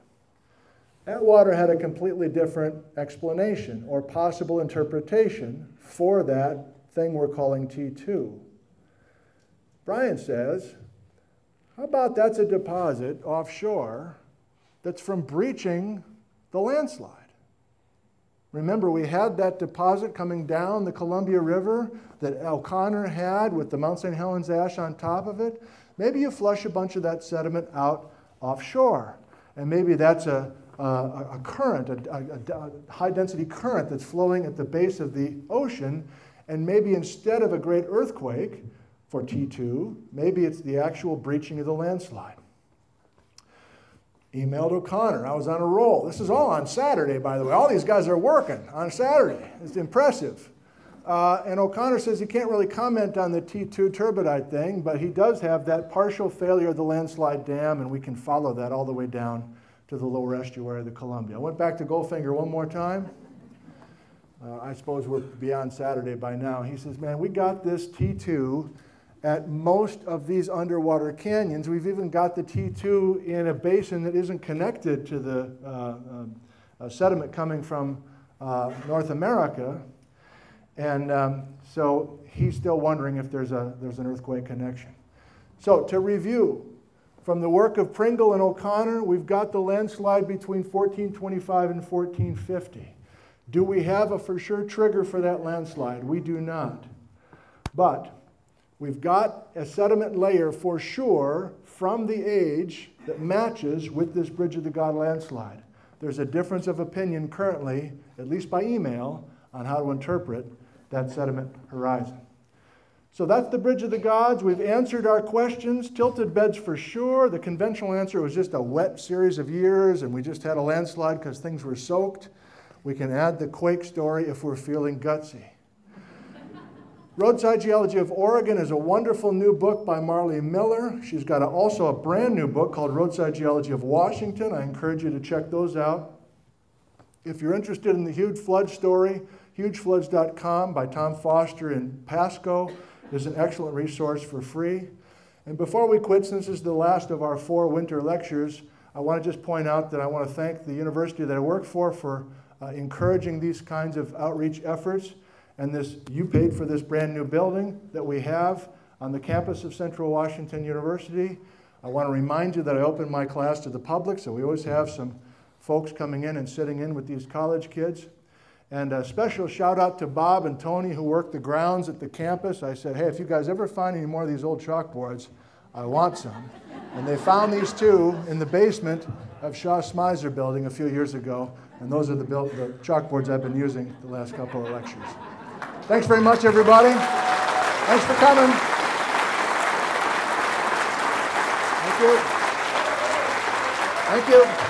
Atwater had a completely different explanation or possible interpretation for that thing we're calling T2. Brian says, how about that's a deposit offshore that's from breaching the landslide? Remember, we had that deposit coming down the Columbia River that O'Connor had with the Mount St. Helens ash on top of it. Maybe you flush a bunch of that sediment out offshore. And maybe that's a, uh, a, current, a, a, a high density current that's flowing at the base of the ocean, and maybe instead of a great earthquake for T2, maybe it's the actual breaching of the landslide. Emailed O'Connor. I was on a roll. This is all on Saturday, by the way. All these guys are working on Saturday. It's impressive. Uh, and O'Connor says he can't really comment on the T2 turbidite thing, but he does have that partial failure of the landslide dam, and we can follow that all the way down to the lower estuary of the Columbia. I went back to Goldfinger one more time. Uh, I suppose we're beyond Saturday by now. He says, Man, we got this T2 at most of these underwater canyons. We've even got the T2 in a basin that isn't connected to the uh, uh, sediment coming from uh, North America. And um, so he's still wondering if there's, a, there's an earthquake connection. So to review, from the work of Pringle and O'Connor, we've got the landslide between 1425 and 1450. Do we have a for sure trigger for that landslide? We do not. But we've got a sediment layer for sure from the age that matches with this Bridge of the God landslide. There's a difference of opinion currently, at least by email, on how to interpret that sediment horizon. So that's the bridge of the gods. We've answered our questions. Tilted beds for sure. The conventional answer was just a wet series of years, and we just had a landslide because things were soaked. We can add the quake story if we're feeling gutsy. Roadside Geology of Oregon is a wonderful new book by Marli Miller. She's got a, also a brand new book called Roadside Geology of Washington. I encourage you to check those out. If you're interested in the huge flood story, hugefloods.com by Tom Foster in Pasco is an excellent resource for free. And before we quit, since this is the last of our four winter lectures, I want to just point out that I want to thank the university that I work for for uh, encouraging these kinds of outreach efforts. And this, you paid for this brand new building that we have on the campus of Central Washington University. I want to remind you that I opened my class to the public, so we always have some folks coming in and sitting in with these college kids. And a special shout out to Bob and Tony who work the grounds at the campus. I said, hey, if you guys ever find any more of these old chalkboards, I want some. And they found these two in the basement of Shaw Smyser building a few years ago. And those are the, the chalkboards I've been using the last couple of lectures. Thanks very much, everybody. Thanks for coming. Thank you. Thank you.